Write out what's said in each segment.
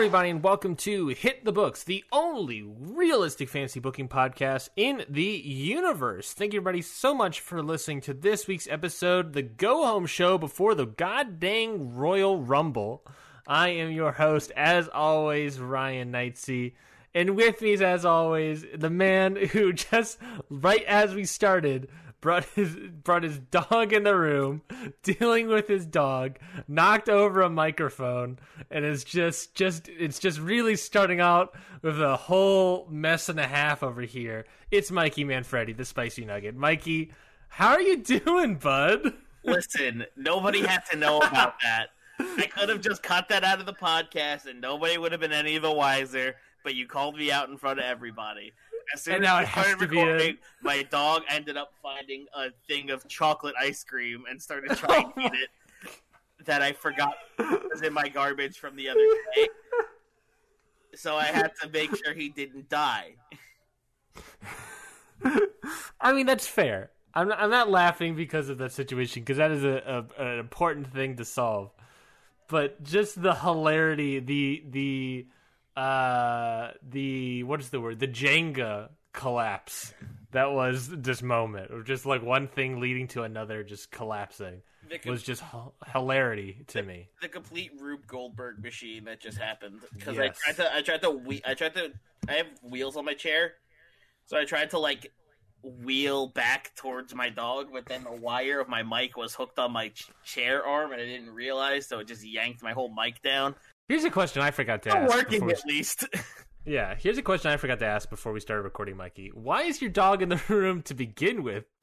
everybody, and welcome to Hit the Books, the only realistic fantasy booking podcast in the universe. Thank you, everybody, so much for listening to this week's episode, the go home show before the goddamn Royal Rumble. I am your host, as always, Ryan Neitzey. And with me, as always, the man who just right as we started brought his brought his dog in the room, dealing with his dog, knocked over a microphone, and is just just it's just really starting out with a whole mess and a half over here. It's Mikey Manfredi, the spicy nugget. Mikey, how are you doing, bud? Listen, nobody had to know about that. I could have just cut that out of the podcast and nobody would have been any the wiser, but you called me out in front of everybody. As soon And as now it has to be recording, my dog ended up finding a thing of chocolate ice cream and started trying to eat it that I forgot was in my garbage from the other day. So I had to make sure he didn't die. I mean, that's fair. I'm not, I'm not laughing because of that situation because that is a, a an important thing to solve. But just the hilarity, the the uh the what is the word? The Jenga collapse. That was this moment of just like one thing leading to another, just collapsing. The, com- Was just h- hilarity to me. the complete Rube Goldberg machine that just happened because Yes. I tried to I tried to we- I tried to I have wheels on my chair, so I tried to like wheel back towards my dog, but then the wire of my mic was hooked on my ch- chair arm and I didn't realize, so it just yanked my whole mic down. Here's a question I forgot to Not ask. working we at least. Yeah, here's a question I forgot to ask before we started recording, Mikey. Why is your dog in the room to begin with?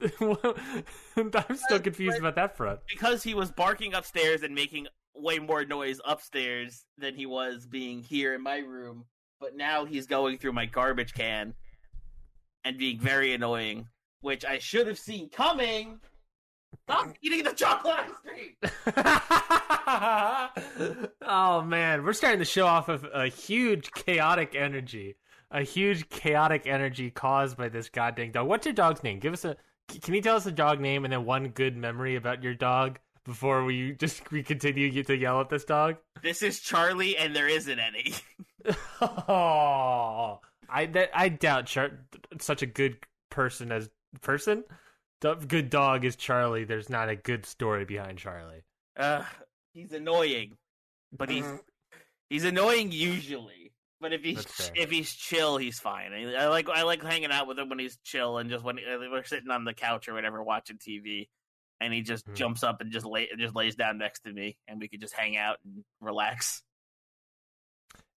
I'm still confused about that front. because he was barking upstairs and making way more noise upstairs than he was being here in my room. But now he's going through my garbage can and being very annoying, which I should have seen coming. Stop eating the chocolate ice cream. oh man, we're starting to show off of a huge chaotic energy, a huge chaotic energy caused by this goddamn dog. What's your dog's name? Give us a. Can you tell us the dog name and then one good memory about your dog before we just we continue to yell at this dog? This is Charlie, and there isn't any. Oh, I that, I doubt Char- such a good person as person, good dog is Charlie. There's not a good story behind Charlie. Uh, he's annoying, but he's he's annoying usually. But if he's That's if he's chill, he's fine. I, I like I like hanging out with him when he's chill and just when uh, we're sitting on the couch or whatever watching TV, and he just Hmm. jumps up and just lay just lays down next to me, and we could just hang out and relax.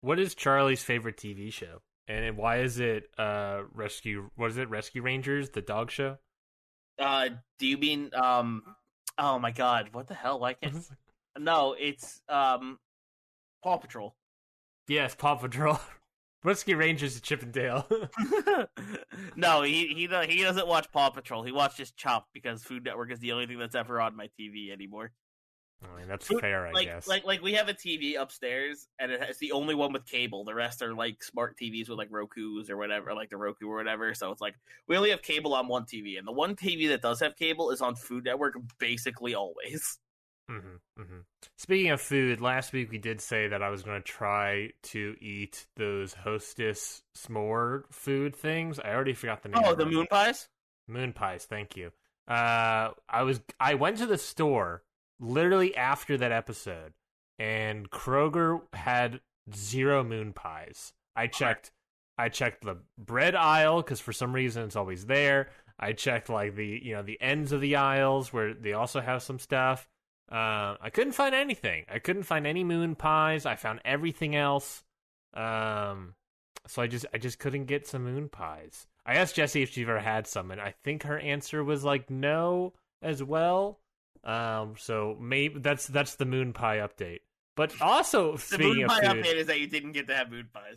What is Charlie's favorite TV show, and why is it uh Rescue? What is it? Rescue Rangers, the dog show. Uh, do you mean um? Oh my God, what the hell? Why can't? no, it's um, Paw Patrol. yes, Paw Patrol. Rescue Rangers is Chip 'n Dale. no, he he he doesn't watch Paw Patrol. He watches Chopped because Food Network is the only thing that's ever on my TV anymore. I mean, that's fair, I like guess. like like we have a TV upstairs, and it's the only one with cable. The rest are like smart TVs with like Roku's or whatever, like the Roku or whatever. So it's like we only have cable on one TV, and the one TV that does have cable is on Food Network basically always. hmm hmm Speaking of food, last week we did say that I was going to try to eat those Hostess s'more food things. I already forgot the name. Oh, the moon pies. moon pies. Thank you. Uh, I was I went to the store literally after that episode, and Kroger had zero moon pies. I checked. I checked the bread aisle because for some reason it's always there. I checked like the you know the ends of the aisles where they also have some stuff. Uh, I couldn't find anything. I couldn't find any moon pies. I found everything else. Um, so I just I just couldn't get some moon pies. I asked Jessie if she'd ever had some, and I think her answer was like no as well. Um, so maybe that's that's the moon pie update. But also The speaking moon pie food, update is that you didn't get to have moon pies.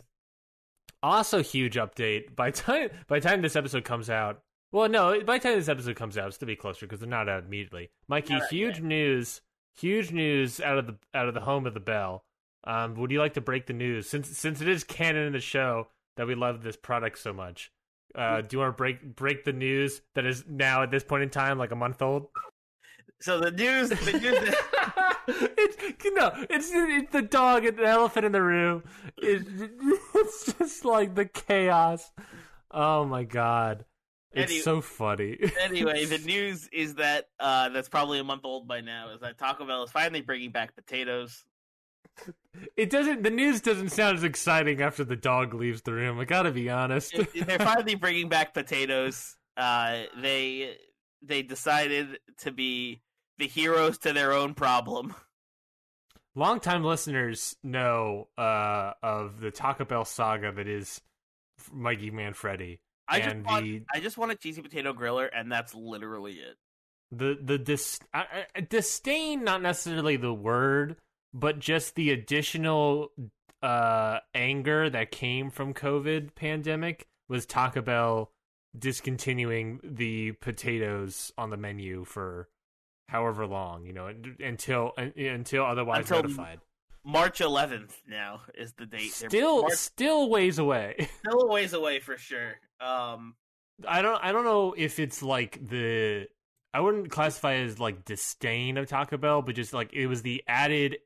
also huge update. By time by time this episode comes out, Well, no, by the time this episode comes out, it's to be closer because they're not out immediately. Mikey, huge news, huge news out of the out of the home of the bell. Um, would you like to break the news since since it is canon in the show that we love this product so much? Uh, do you want to break break the news that is now at this point in time like a month old? So the news, the news. it's no, it's it's the dog and the elephant in the room. It's, it's just like the chaos. Oh my god, it's Any- so funny. anyway, the news is that uh, that's probably a month old by now. Is that Taco Bell is finally bringing back potatoes. It doesn't. The news doesn't sound as exciting after the dog leaves the room. I gotta be honest. They're finally bringing back potatoes. Uh, they they decided to be the heroes to their own problem. Longtime listeners know uh, of the Taco Bell saga that is Mikey Manfredi I just want, the I just want a cheesy potato griller, and that's literally it. the the dis- I, I, disdain not necessarily the word but just the additional uh anger that came from covid pandemic was taco bell discontinuing the potatoes on the menu for however long you know until un- until otherwise Until- notified March 11th now is the date. Still March, still ways away still ways away for sure. Um, I don't I don't know if it's like the I wouldn't classify it as like disdain of Taco Bell, but just like it was the added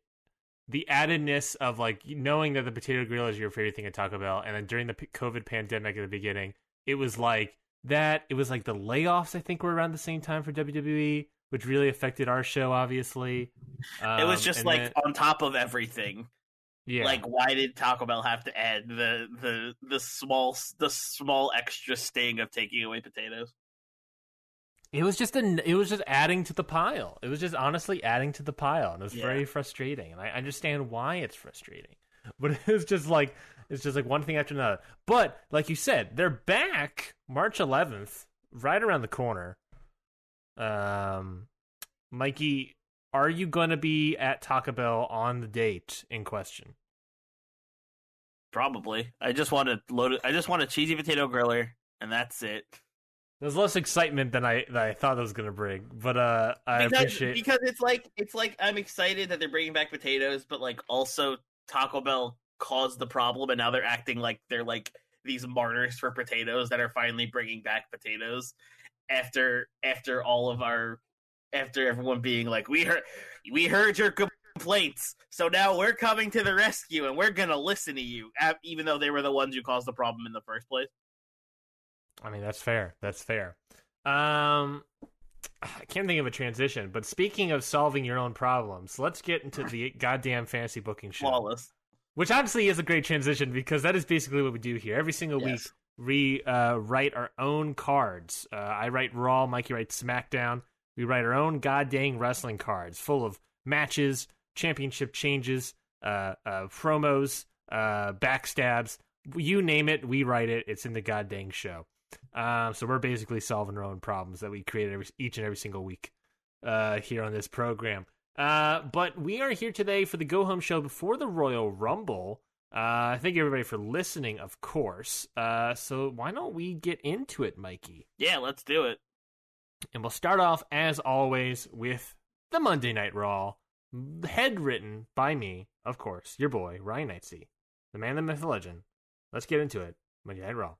the addedness of like knowing that the potato grill is your favorite thing at Taco Bell, and then during the COVID pandemic at the beginning, it was like that. It was like the layoffs. I think were around the same time for WWE, which really affected our show. Obviously, it was Um, just like then- on top of everything. yeah, Like, why did Taco Bell have to add the the the small the small extra sting of taking away potatoes? It was just an. It was just adding to the pile. It was just honestly adding to the pile, and it was Yeah. very frustrating. And I understand why it's frustrating, but it was just like it's just like one thing after another. But like you said, they're back March 11th, right around the corner. Um, Mikey, are you going to be at Taco Bell on the date in question? Probably. I just want to load. it- I just want a cheesy potato griller, and that's it. There's less excitement than I than I thought it was going to bring, but uh, I because, appreciate. because it's like it's like I'm excited that they're bringing back potatoes, but like also Taco Bell caused the problem, and now they're acting like they're like these martyrs for potatoes that are finally bringing back potatoes after after all of our after everyone being like we heard we heard your complaints, so now we're coming to the rescue and we're gonna listen to you, even though they were the ones who caused the problem in the first place. I mean, that's fair. That's fair. Um, I can't think of a transition, but speaking of solving your own problems, let's get into the goddamn fantasy booking show, Flawless. which obviously is a great transition because that is basically what we do here. Every single week, We uh, write our own cards. Uh, I write Raw, Mikey writes SmackDown. We write our own goddamn wrestling cards full of matches, championship changes, uh, uh, promos, uh, backstabs. You name it, we write it. It's in the goddamn show. Um, so we're basically solving our own problems that we create every, each and every single week uh, here on this program. But we are here today for the Go Home Show before the Royal Rumble. Uh, thank you everybody for listening, of course. Uh, so why don't we get into it, Mikey? Yeah, let's do it. And we'll start off, as always, with the Monday Night Raw, head written by me, of course, your boy, Ryan Neitzey, the man, the myth, the legend. Let's get into it. Monday Night Raw.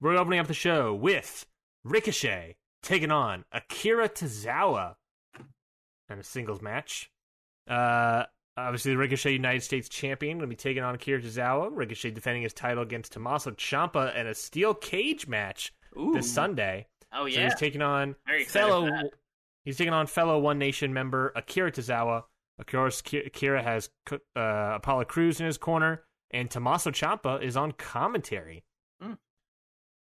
We're opening up the show with Ricochet taking on Akira Tozawa in a singles match. Uh, obviously, the Ricochet United States champion will be taking on Akira Tozawa. Ricochet defending his title against Tommaso Ciampa in a steel cage match Ooh. this Sunday. Oh So yeah. he's taking on fellow. He's taking on fellow One Nation member Akira Tozawa. Of course, Akira has uh, Apollo Crews in his corner, and Tommaso Ciampa is on commentary. Mm.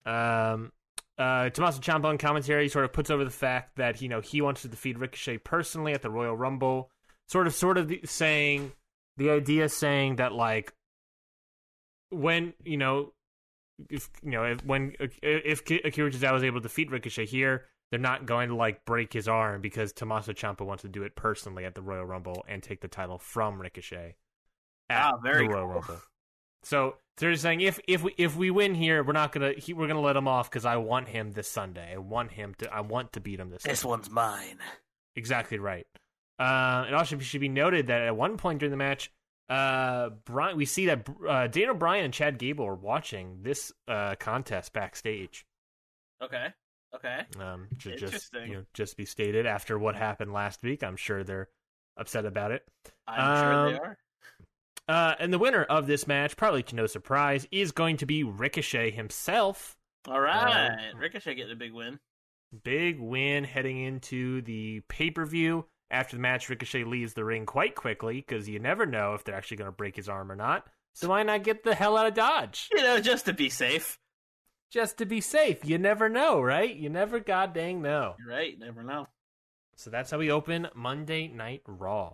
Um, uh, Tommaso Ciampa on commentary sort of puts over the fact that you know he wants to defeat Ricochet personally at the Royal Rumble. Sort of, sort of the, saying the idea saying that like when you know if you know if when if Akira Tozawa was able to defeat Ricochet here, they're not going to like break his arm because Tommaso Ciampa wants to do it personally at the Royal Rumble and take the title from Ricochet at Ah, very the Royal cool. Rumble. So they're just saying if if we if we win here, we're not gonna he, we're gonna let him off because I want him this Sunday. I want him to I want to beat him this. This Sunday. one's mine. Exactly right. Uh, it also should be noted that at one point during the match, uh, Brian, we see that uh, Daniel Bryan and Chad Gable are watching this uh, contest backstage. Okay. Okay. Um, to just you know, just be stated after what happened last week. I'm sure they're upset about it. I'm sure they Um, are. Uh, and the winner of this match, probably to no surprise, is going to be Ricochet himself. All right. Ricochet getting a big win. Big win heading into the pay per view. After the match, Ricochet leaves the ring quite quickly because you never know if they're actually going to break his arm or not. So why not get the hell out of Dodge? You know, just to be safe. Just to be safe. You never know, right? You never god dang know. You're right. Never know. So that's how we open Monday Night Raw.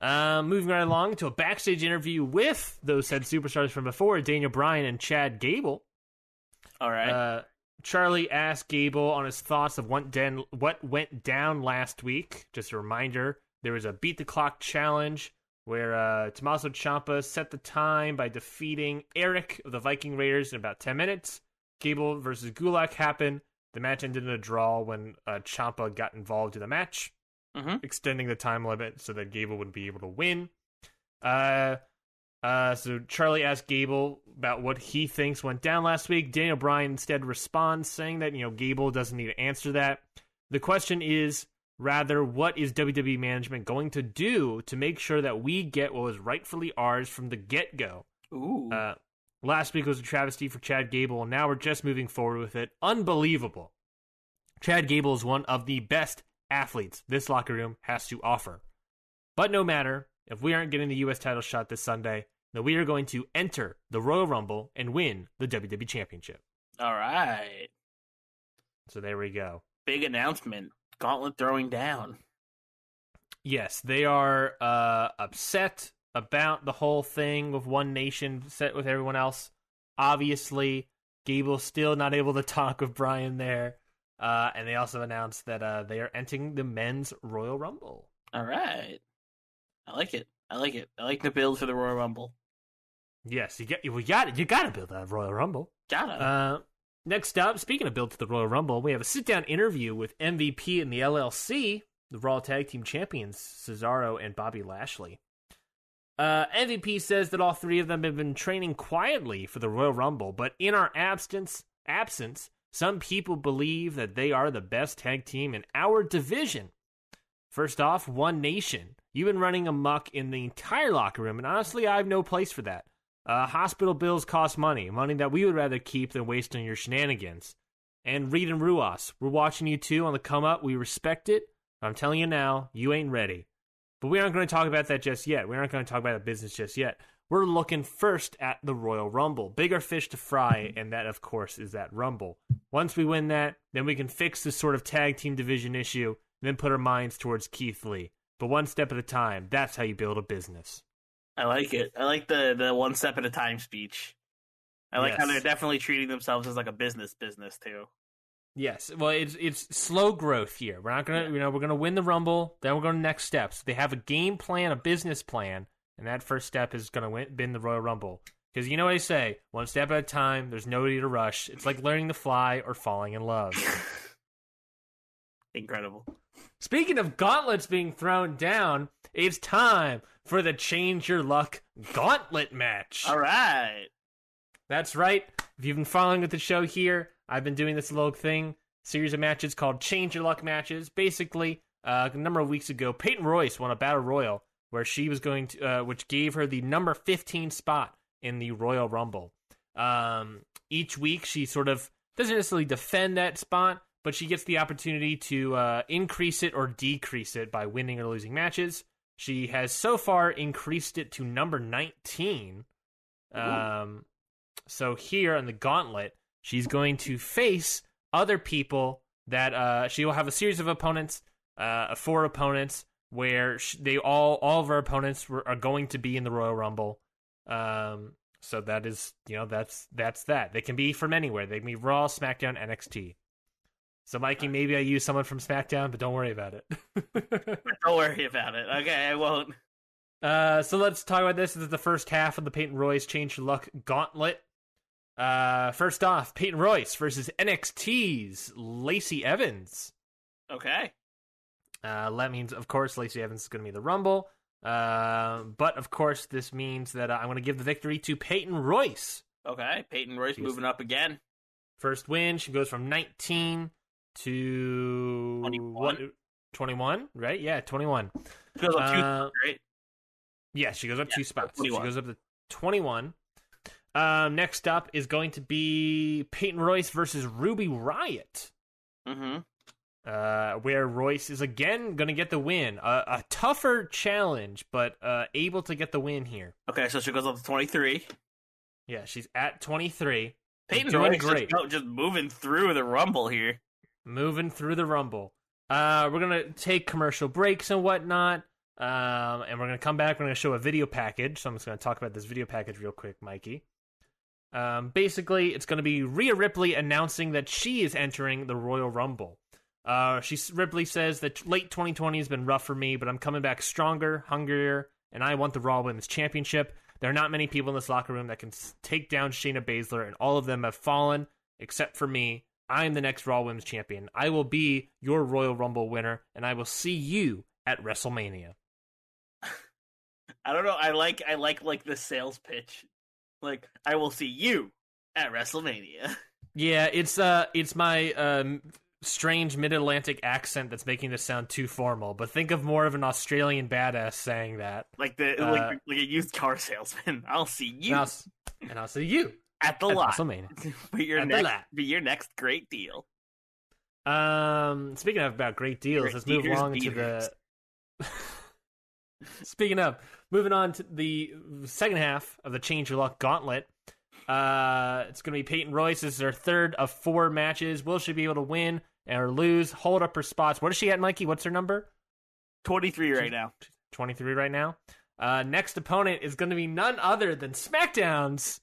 Um, moving right along to a backstage interview with those said superstars from before, Daniel Bryan and Chad Gable. All right. Uh, Charly asked Gable on his thoughts of what, den- what went down last week. Just a reminder, there was a beat the clock challenge where uh, Tommaso Ciampa set the time by defeating Eric of the Viking Raiders in about 10 minutes. Gable versus Gulak happened. The match ended in a draw when uh, Ciampa got involved in the match, Mhm. extending the time limit so that Gable would be able to win. Uh, uh, so Charly asked Gable about what he thinks went down last week. Daniel Bryan instead responds saying that you know Gable doesn't need to answer that. The question is rather what is WWE management going to do to make sure that we get what was rightfully ours from the get go. Ooh. Uh, last week was a travesty for Chad Gable, and now we're just moving forward with it. Unbelievable. Chad Gable is one of the best athletes this locker room has to offer. But no matter, if we aren't getting the U.S. title shot this Sunday, then we are going to enter the Royal Rumble and win the WWE Championship. All right. So there we go. Big announcement. Gauntlet throwing down. Yes, they are uh, upset about the whole thing with One Nation set with everyone else. Obviously, Gable's still not able to talk with Bryan there. Uh, and they also announced that uh, they are entering the men's Royal Rumble. All right. I like it. I like it. I like the build for the Royal Rumble. Yes, you get we got it. You got to build that Royal Rumble. Gotta. Uh, next up, speaking of build to the Royal Rumble, we have a sit down interview with MVP and the LLC, the Raw Tag Team Champions Cesaro and Bobby Lashley. Uh, MVP says that all three of them have been training quietly for the Royal Rumble, but in our absence, absence, some people believe that they are the best tag team in our division. First off, One Nation. You've been running amok in the entire locker room, and honestly, I have no place for that. Uh, hospital bills cost money, money that we would rather keep than waste on your shenanigans. And Reed and Ruas, we're watching you two on the come up. We respect it. I'm telling you now, you ain't ready. But we aren't going to talk about that just yet. We aren't going to talk about the business just yet. We're looking first at the Royal Rumble. Bigger fish to fry, and that, of course, is that Rumble. Once we win that, then we can fix this sort of tag team division issue, and then put our minds towards Keith Lee. But one step at a time, that's how you build a business. I like it. I like the the one step at a time speech. I like how they're definitely treating themselves as like a business business too. Yes, well, it's it's slow growth here. We're not gonna, you know, we're gonna win the rumble. Then we're going to next steps. They have a game plan, a business plan, and that first step is gonna win, win the Royal Rumble. Because you know what I say, one step at a time. There's no need to rush. It's like learning to fly or falling in love. Incredible. Speaking of gauntlets being thrown down, it's time for the Change Your Luck Gauntlet match. All right. That's right. If you've been following with the show here, I've been doing this little thing, series of matches called Change Your Luck matches. Basically, uh, a number of weeks ago, Peyton Royce won a battle royal where she was going to, uh, which gave her the number 15 spot in the Royal Rumble. Um, each week, she sort of doesn't necessarily defend that spot, but she gets the opportunity to uh, increase it or decrease it by winning or losing matches. She has so far increased it to number 19. Um, so here on the gauntlet, she's going to face other people that uh, she will have a series of opponents, uh, four opponents, where they all all of her opponents were, are going to be in the Royal Rumble. Um, so that is you know that's that's that. They can be from anywhere. They can be Raw, SmackDown, NXT. So Mikey, maybe I use someone from SmackDown, but don't worry about it. Don't worry about it. Okay, I won't. Uh, so let's talk about this. This is the first half of the Peyton Royce Change Your Luck Gauntlet. Uh, first off, Peyton Royce versus NXT's Lacey Evans. Okay. Uh, that means, of course, Lacey Evans is going to be the Rumble. Uh, but of course, this means that I'm going to give the victory to Peyton Royce. Okay. Peyton Royce moving up again. First win. She goes from 19 to 21. 21, right? Yeah, 21. Goes up two, Uh, right? Yeah, she goes up two spots. She goes up to 21. Um, next up is going to be Peyton Royce versus Ruby Riot, Mm-hmm. uh, where Royce is again going to get the win. A, a tougher challenge, but uh, able to get the win here. Okay, so she goes up to 23. Yeah, she's at 23. Peyton Royce great. Just, just moving through the Rumble here. Moving through the rumble. Uh, we're gonna take commercial breaks and whatnot, um, and we're gonna come back. We're gonna show a video package. So I'm just gonna talk about this video package real quick, Mikey. Um, basically, it's gonna be Rhea Ripley announcing that she is entering the Royal Rumble. Uh, she Ripley says that late 2020 has been rough for me, but I'm coming back stronger, hungrier, and I want the Raw Women's Championship. There are not many people in this locker room that can take down Shayna Baszler, and all of them have fallen except for me. I am the next Raw Women's Champion. I will be your Royal Rumble winner, and I will see you at WrestleMania. I don't know. I like I like like the sales pitch. Like I will see you at WrestleMania. Yeah, it's uh, it's my um strange Mid-Atlantic accent that's making this sound too formal. But think of more of an Australian badass saying that. Like the Uh, like like a used car salesman. I'll see And you I'll, and I'll see you at the at lot. WrestleMania. Be your At next your next great deal. Um, speaking of about great deals, Great let's move along to the. speaking of moving on to the second half of the Change Your Luck Gauntlet. Uh, it's going to be Peyton Royce. This is her third of four matches. Will she be able to win or lose? Hold up her spots. What is she at, Mikey? What's her number? Twenty three right now. 23 right now. Uh, next opponent is going to be none other than SmackDown's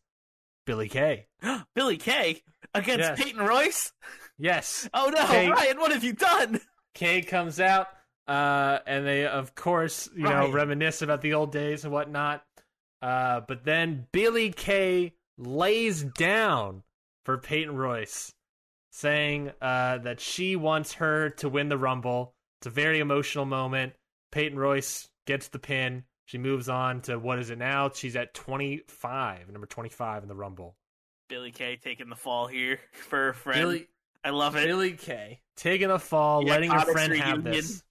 Billie Kay. Billie Kay against Yes. Peyton Royce. Yes, Oh no, Kay- Ryan! What have you done? Kay comes out, uh, and they, of course, you know, reminisce about the old days and whatnot. Uh, but then Billie Kay lays down for Peyton Royce, saying uh, that she wants her to win the Rumble. It's a very emotional moment. Peyton Royce gets the pin. She moves on to what is it now? She's at 25, number 25 in the Rumble. Billie Kay taking the fall here for a friend. Billie, I love it. Billie Kay taking a fall, The letting her Iconics friend have this.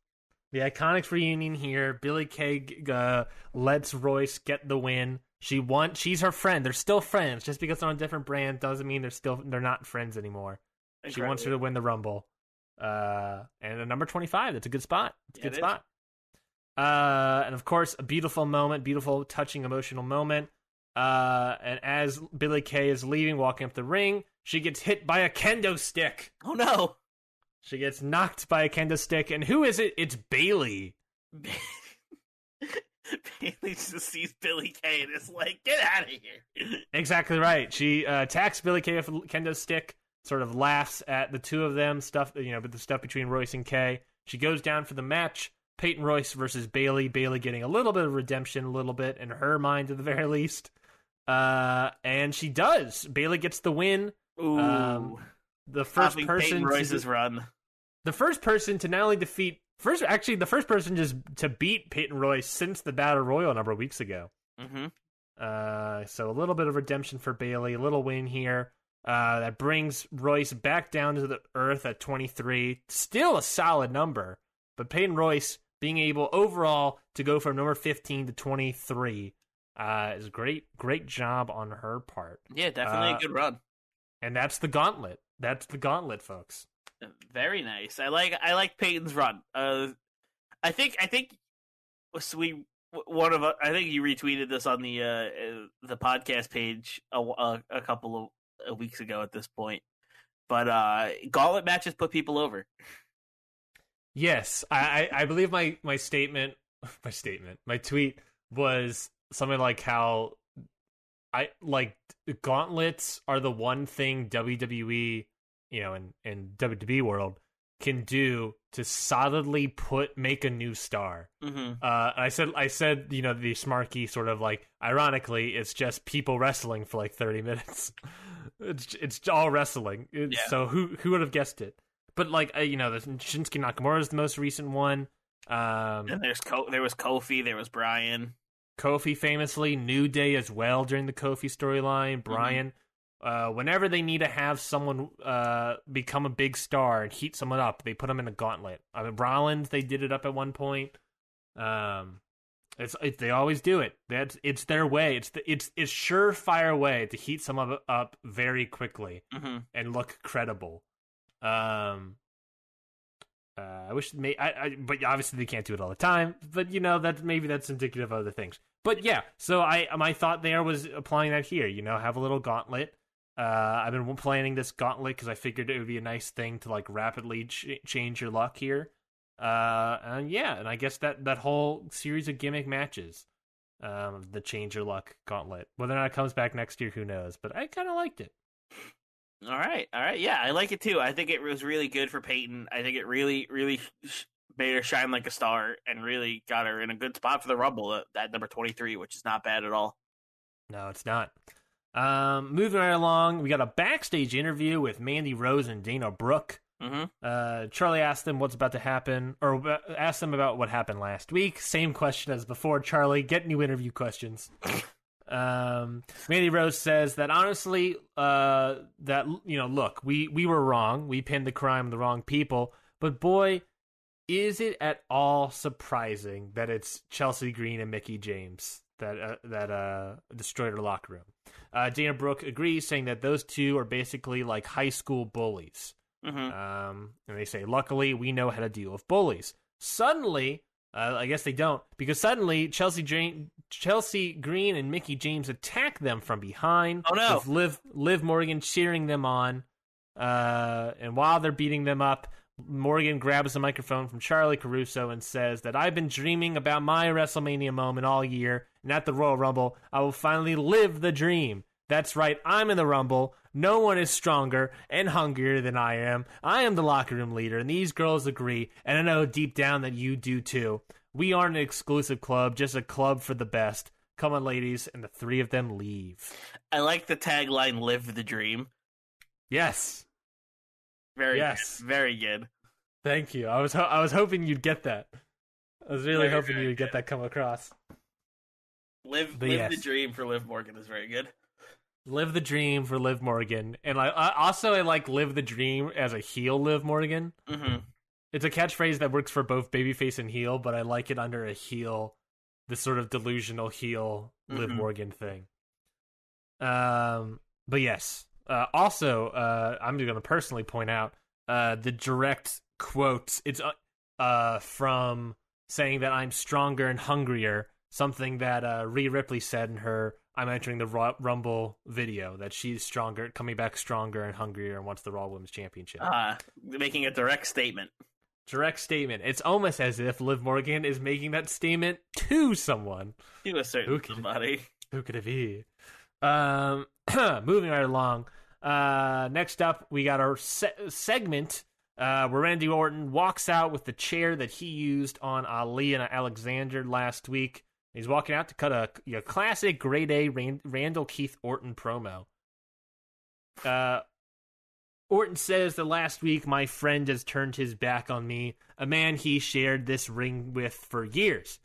The Iconics reunion here. Billie Kay uh, lets Royce get the win. She won. She's her friend. They're still friends. Just because they're on a different brand doesn't mean they're still they're not friends anymore. She wants her to win the Rumble. Uh, and at number twenty five, that's a good spot. It's a Yeah, good it is. Uh, and of course, a beautiful moment, beautiful, touching, emotional moment. Uh, and as Billie Kay is leaving, walking up the ring, she gets hit by a kendo stick. Oh no! She gets knocked by a kendo stick, and who is it? It's Bayley. Bayley just sees Billie Kay and is like, "Get out of here!" Exactly right. She uh, attacks Billie Kay with a kendo stick, sort of laughs at the two of them, stuff you know, but the stuff between Royce and Kay. She goes down for the match. Peyton Royce versus Bayley. Bayley getting a little bit of redemption, a little bit in her mind, at the very least. Uh, and she does. Bayley gets the win. Ooh, Um, The first person, Peyton to- run. the first person to not only defeat first, actually, the first person just to beat Peyton Royce since the Battle Royal a number of weeks ago. hmm Uh, so a little bit of redemption for Bailey, a little win here. Uh, that brings Royce back down to the earth at 23. Still a solid number, but Peyton Royce being able overall to go from number 15 to 23 uh, is great. Great job on her part. Yeah, definitely Uh, a good run. And that's the gauntlet. That's the gauntlet, folks. Very nice. I like I like Peyton's run. Uh, I think I think so we one of us- I think you retweeted this on the uh, uh, the podcast page a, a, a couple of uh, weeks ago at this point. But uh, gauntlet matches put people over. Yes, I, I, I believe my, my statement, my statement, my tweet was something like how I like gauntlets are the one thing WWE, you know, in in WWE world can do to solidly put make a new star. hmm Uh, I said, I said, you know, the smarky sort of like, ironically, it's just people wrestling for like thirty minutes. it's it's all wrestling. It's- Yeah. So who who would have guessed it? But like, uh, you know, the Shinsuke Nakamura is the most recent one. Um, And there's Ko- there was Kofi, there was Bryan. Kofi famously, New Day as well during the Kofi storyline. Mm-hmm. Bryan, uh, whenever they need to have someone uh, become a big star and heat someone up, they put them in a gauntlet. I mean, Rollins, they did it up at one point. Um, it's it, they always do it. That's it's their way. It's the it's it's surefire way to heat someone up very quickly hmm and look credible. Um, uh, I wish may I, I, but obviously they can't do it all the time. But you know that maybe that's indicative of other things. But yeah, so I my thought there was applying that here. You know, have a little gauntlet. Uh, I've been planning this gauntlet because I figured it would be a nice thing to like rapidly ch- change your luck here. Uh, and yeah, and I guess that that whole series of gimmick matches, um, the change your luck gauntlet. Whether or not it comes back next year, who knows? But I kind of liked it. All right, all right, yeah, I like it too. I think it was really good for Peyton. I think it really, really made her shine like a star, and really got her in a good spot for the Rumble at, at number twenty three, which is not bad at all. No, it's not. Um, moving right along, we got a backstage interview with Mandy Rose and Dana Brooke. hmm Uh, Charly asked them what's about to happen, or uh, asked them about what happened last week. Same question as before. Charly, get new interview questions. um, Mandy Rose says that honestly, uh, that you know, look, we we were wrong. We pinned the crime on the wrong people. But boy, is it at all surprising that it's Chelsea Green and Mickie James that uh, that uh, destroyed her locker room? Uh, Dana Brooke agrees, saying that those two are basically like high school bullies. hmm Um, and they say, luckily, we know how to deal with bullies. Suddenly, uh, I guess they don't, because suddenly Chelsea Jane, Chelsea Green and Mickie James attack them from behind. Oh, no. With Liv, Liv Morgan cheering them on. Uh, and while they're beating them up, Morgan grabs the microphone from Charly Caruso and says that I've been dreaming about my WrestleMania moment all year, and at the Royal Rumble, I will finally live the dream. That's right, I'm in the Rumble. No one is stronger and hungrier than I am. I am the locker room leader, and these girls agree, and I know deep down that you do too. We aren't an exclusive club, just a club for the best. Come on, ladies, and the three of them leave. I like the tagline "Live the Dream." Yes, Very Yes. good. very good. thank you. I was ho- I was hoping you'd get that. I was really Very, hoping very you'd get that come across. Live, But live the dream for Liv Morgan is very good. Live the dream for Liv Morgan, and I, I also I like live the dream as a heel Liv Morgan. hmm It's a catchphrase that works for both babyface and heel, but I like it under a heel, this sort of delusional heel Liv Mhm. Morgan thing. Um, but yes. Uh, also, uh, I'm going to personally point out uh, the direct quote. It's uh, uh, from saying that I'm stronger and hungrier. Something that uh, Rhea Ripley said in her "I'm entering the Raw- Rumble" video that she's stronger, coming back stronger and hungrier, and wants the Raw Women's Championship Uh, making a direct statement. Direct statement. It's almost as if Liv Morgan is making that statement to someone. To a certain Who can- somebody. Who could it be? Um, moving right along. Uh, next up, we got our se- segment uh, where Randy Orton walks out with the chair that he used on Ali and Alexander last week. He's walking out to cut a, a classic grade A Rand- Randall Keith Orton promo. Uh, Orton says that last week my friend has turned his back on me, a man he shared this ring with for years,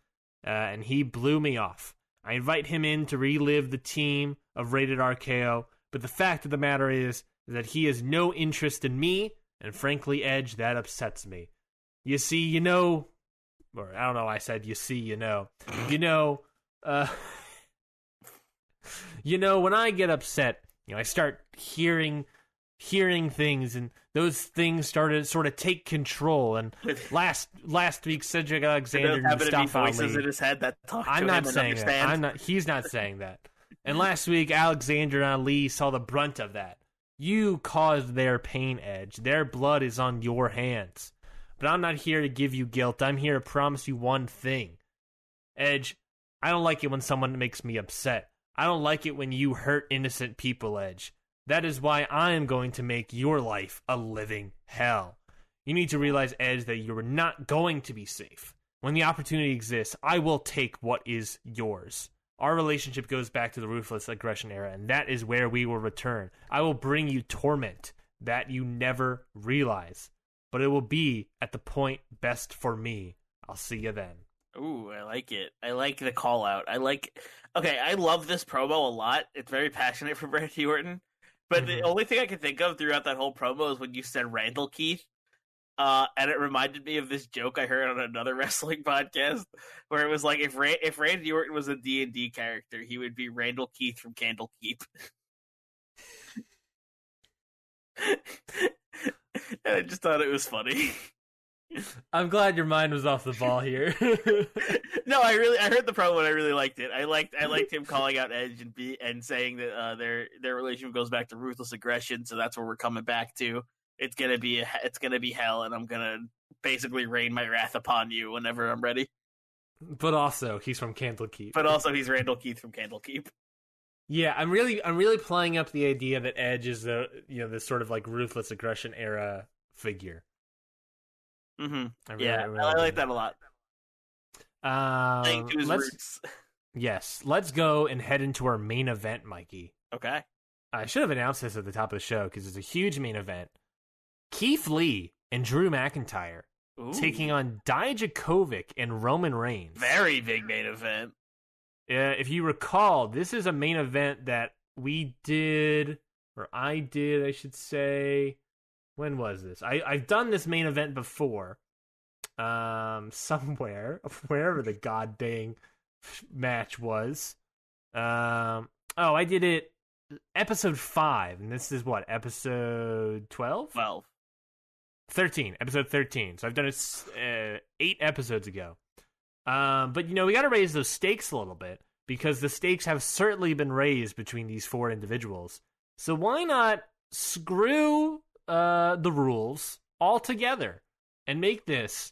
uh, and he blew me off. I invite him in to relive the team of Rated RKO, but the fact of the matter is that he has no interest in me, and frankly, Edge, that upsets me. You see, you know, or I don't know, I said, you see, you know. You know, uh, you know, when I get upset, you know, I start hearing hearing things and those things started to sort of take control and last last week Cedric Alexander and happen to be Mustafa voices Ali in his head that talk I'm not saying that. I'm not. He's not saying that. And last week, Alexander and Ali saw the brunt of that. You caused their pain, Edge. Their blood is on your hands. But I'm not here to give you guilt. I'm here to promise you one thing. Edge, I don't like it when someone makes me upset. I don't like it when you hurt innocent people, Edge. That is why I am going to make your life a living hell. You need to realize, Edge, that you're not going to be safe. When the opportunity exists, I will take what is yours. Our relationship goes back to the ruthless aggression era, and that is where we will return. I will bring you torment that you never realize, but it will be at the point best for me. I'll see you then. Ooh, I like it. I like the call out. I like. Okay, I love this promo a lot. It's very passionate for Randy Orton. But the Mhm. only thing I can think of throughout that whole promo is when you said Randall Keith. Uh, and it reminded me of this joke I heard on another wrestling podcast where it was like if Ra- if Randy Orton was a D and D character, he would be Randall Keith from Candlekeep. and I just thought it was funny. I'm glad your mind was off the ball here. no, I really I heard the promo and I really liked it. I liked I liked him calling out Edge and be and saying that uh, their their relationship goes back to ruthless aggression, so that's where we're coming back to. It's gonna be a, it's gonna be hell, and I'm gonna basically rain my wrath upon you whenever I'm ready. but also, he's from Candlekeep. But also, he's Randall Keith from Candlekeep. Yeah, I'm really I'm really playing up the idea that Edge is the you know this sort of like ruthless aggression era figure. Hmm I really, Yeah, really I like that a lot. Playing let's yes, let's go and head into our main event, Mikey. Okay. I should have announced this at the top of the show because it's a huge main event. Keith Lee and Drew McIntyre Ooh, taking on Dijakovic and Roman Reigns. very big main event. Uh, if you recall, this is a main event that we did, or I did, I should say. When was this? I, I've done this main event before. Um, somewhere, wherever the god dang match was. Um, oh, I did it episode five, and this is what episode twelve. Twelve. 13 episode 13 so i've done it uh, eight episodes ago um, but you know we got to raise those stakes a little bit because the stakes have certainly been raised between these four individuals so why not screw uh, the rules altogether and make this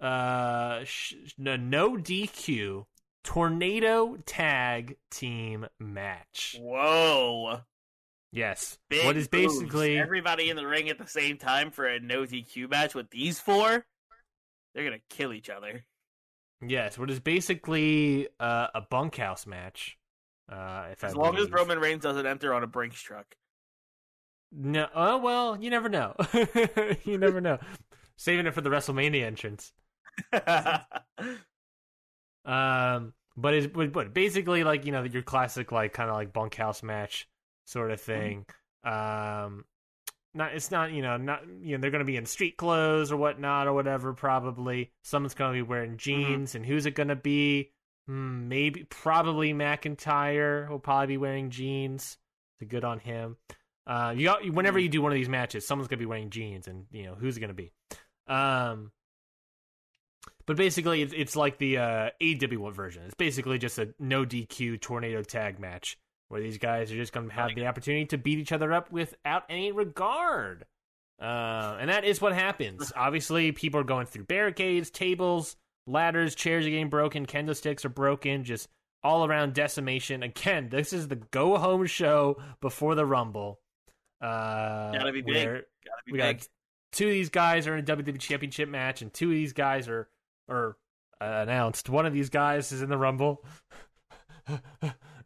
uh, sh- no dq tornado tag team match Whoa. yes Big what is moves. basically everybody in the ring at the same time for a no DQ match with these four. They're gonna kill each other. Yes, what is basically uh, a bunkhouse match. Uh, if As I long as believe. Roman Reigns doesn't enter on a Brinks truck. No, oh well, you never know. you never know. Saving it for the WrestleMania entrance. Um, but it's but, but basically like you know your classic like kind of like bunkhouse match sort of thing. Um, not it's not you know not you know they're gonna be in street clothes or whatnot or whatever. Probably someone's gonna be wearing jeans, and who's it gonna be? Hmm, maybe probably McIntyre will probably be wearing jeans. So good on him. Uh, you got, whenever you do one of these matches, someone's gonna be wearing jeans, and you know who's it gonna be. Um, but basically, it's, it's like the uh, AEW version. It's basically just a no DQ tornado tag match where these guys are just going to have the opportunity to beat each other up without any regard. Uh, and that is what happens. Obviously, people are going through barricades, tables, ladders, chairs are getting broken, kendo sticks are broken, just all around decimation. Again, this is the go home show before the Rumble. Uh, Gotta be big. Gotta be we big. got two of these guys are in a WWE Championship match, and two of these guys are are uh, announced. One of these guys is in the Rumble.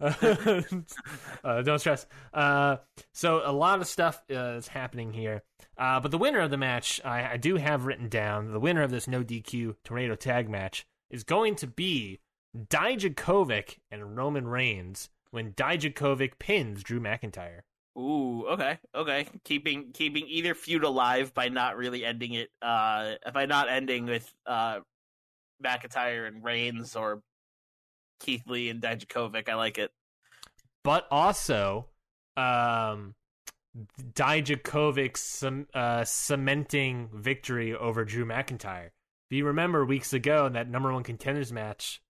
uh, don't stress. Uh, so a lot of stuff uh, is happening here. Uh, but the winner of the match, I, I do have written down. The winner of this no DQ tornado tag match is going to be Dijakovic and Roman Reigns when Dijakovic pins Drew McIntyre. Ooh, okay, okay. Keeping keeping either feud alive by not really ending it, uh, by not ending with uh, McIntyre and Reigns or Keith Lee and Dijakovic. I like it. but also um Dijakovic's uh, cementing victory over Drew McIntyre. If you remember weeks ago in that number one contenders match,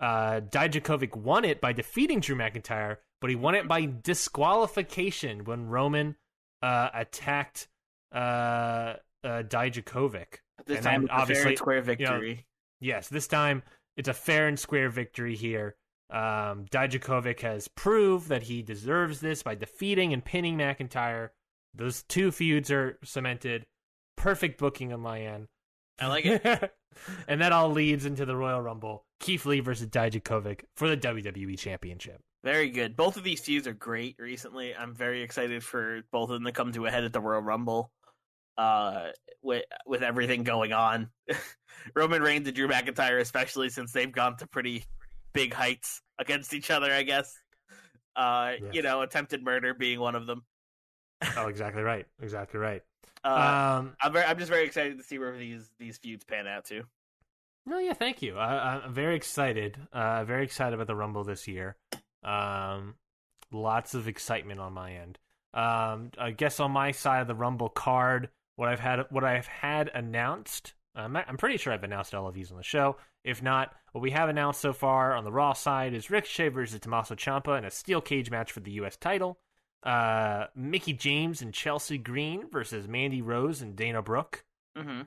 uh, Dijakovic won it by defeating Drew McIntyre, but he won it by disqualification when Roman uh, attacked uh, uh, Dijakovic. This And time, then it's a fair and square you know, victory. Yes, this time it's a fair and square victory here. Um, Dijakovic has proved that he deserves this by defeating and pinning McIntyre. Those two feuds are cemented. perfect booking on my end. I like it. and that all leads into the Royal Rumble. Keith Lee versus Dijakovic for the WWE Championship. Very good. Both of these feuds are great recently. I'm very excited for both of them to come to a head at the Royal Rumble. Uh, with with everything going on, Roman Reigns and Drew McIntyre, especially since they've gone to pretty big heights against each other. I guess. Uh, Yes. you know, attempted murder being one of them. Oh, exactly right. Exactly right. Uh, um, I'm very, I'm just very excited to see where these these feuds pan out to. no, yeah, thank you. I, I'm very excited. Uh, very excited about the Rumble this year. Um, lots of excitement on my end. Um, I guess on my side of the Rumble card, what I've had, what I've had announced. I'm, I'm pretty sure I've announced all of these on the show. If not, what we have announced so far on the Raw side is Ricochet versus Tommaso Ciampa in a steel cage match for the U.S. title. Uh, Mickie James and Chelsea Green versus Mandy Rose and Dana Brooke. Mm-hmm.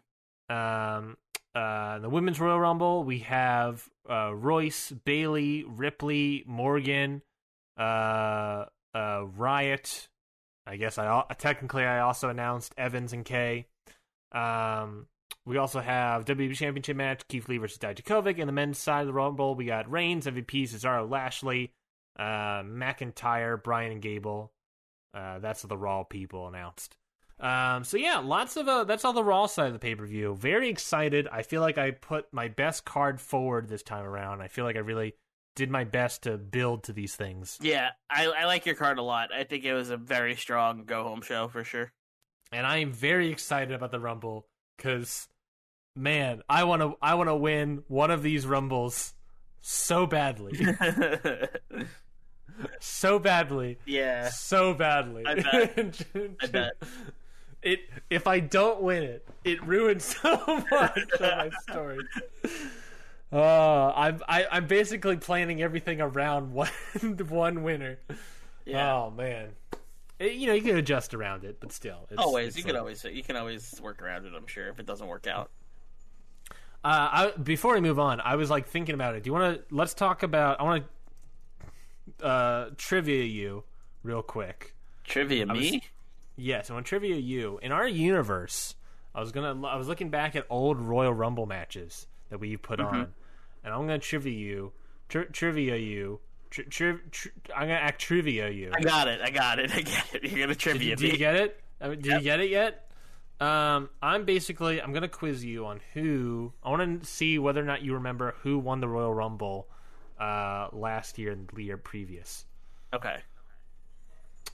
Um, uh, the women's Royal Rumble, we have uh, Royce, Bayley, Ripley, Morgan, uh, uh, Riot. I guess I al- technically I also announced Evans and Kay. Um, we also have WWE Championship match Keith Lee versus Dijakovic. And the men's side of the Rumble, we got Reigns, MVP, Cesaro, Lashley, uh, McIntyre, Bryan and Gable. Uh, that's the Raw people announced. Um, so yeah, lots of uh, that's all the Raw side of the pay per view. Very excited. I feel like I put my best card forward this time around. I feel like I really did my best to build to these things, Yeah, I, I like your card a lot. I think it was a very strong go home show for sure. and I am very excited about the Rumble because, man, I want to I want to win one of these Rumbles so badly, so badly. yeah, so badly. I bet. I bet. It if I don't win it, it ruins so much of my story. Uh, I'm I, I'm basically planning everything around one one winner. yeah. Oh man, It- you know you can adjust around it, but still, it's, always, it's you can always you can always work around it. I'm sure if it doesn't work out. Uh, I, before we move on, I was like thinking about it. Do you want to? Let's talk about. I want to uh, trivia you real quick. Trivia was- me. Yes, I want to trivia you. In our universe, I was gonna. I was looking back at old Royal Rumble matches that we put Mm-hmm. on, and I'm gonna trivia you. Tri- trivia you. Tri- tri- I'm gonna act trivia you. I got it. I got it. I get it. You're gonna trivia you- did you me. get it? I mean, did you get it yet? Um, I'm basically I'm gonna quiz you on who I want to see whether or not you remember who won the Royal Rumble uh, last year and the year previous. Okay.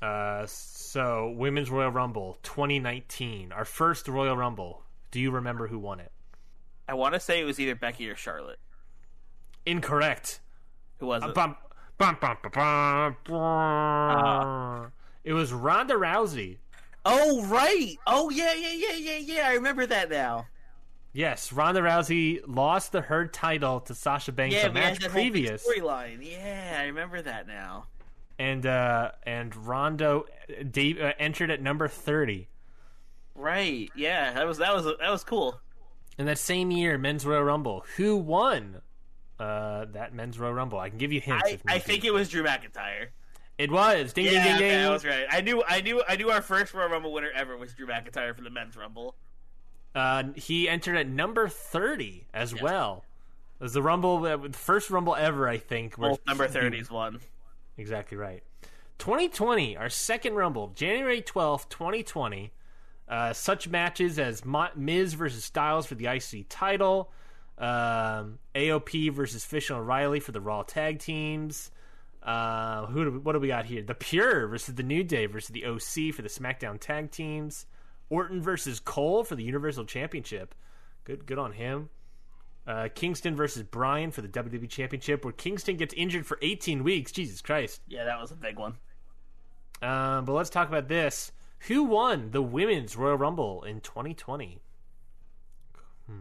Uh, so Women's Royal Rumble 2019, our first Royal Rumble. Do you remember who won it? I want to say it was either Becky or Charlotte. Incorrect. Who was it? bum, bum, bum, bum, bum, bum. It was Ronda Rousey. Oh right. Oh yeah yeah yeah yeah yeah. I remember that now. Yes, Ronda Rousey lost the her title to Sasha Banks Yeah, a match previous, storyline. Yeah, I remember that now. And uh, and Ronda de- uh, entered at number thirty. Right. Yeah, that was that was that was cool. In that same year, Men's Royal Rumble. Who won uh, that Men's Royal Rumble? I can give you hints. I, I think it was Drew McIntyre. it was. Ding Yeah, ding ding okay, ding. I was right. I knew I knew I knew our first Royal Rumble winner ever was Drew McIntyre for the men's Rumble. Uh, he entered at number thirty as well. It was the Rumble, uh, the first Rumble ever, I think. where- number thirties one. Exactly right. 2020, our second Rumble, January 12th, 2020. Uh, such matches as Miz versus Styles for the IC title, um, AOP versus Fish and O'Reilly for the Raw Tag Teams. Uh, who do what do we got here? The Pure versus the New Day versus the OC for the SmackDown Tag Teams. Orton versus Cole for the Universal Championship. Good, good on him. Uh, Kingston versus Bryan for the WWE Championship, where Kingston gets injured for 18 weeks. Jesus Christ. Yeah, that was a big one. Um, but let's talk about this. Who won the Women's Royal Rumble in 2020?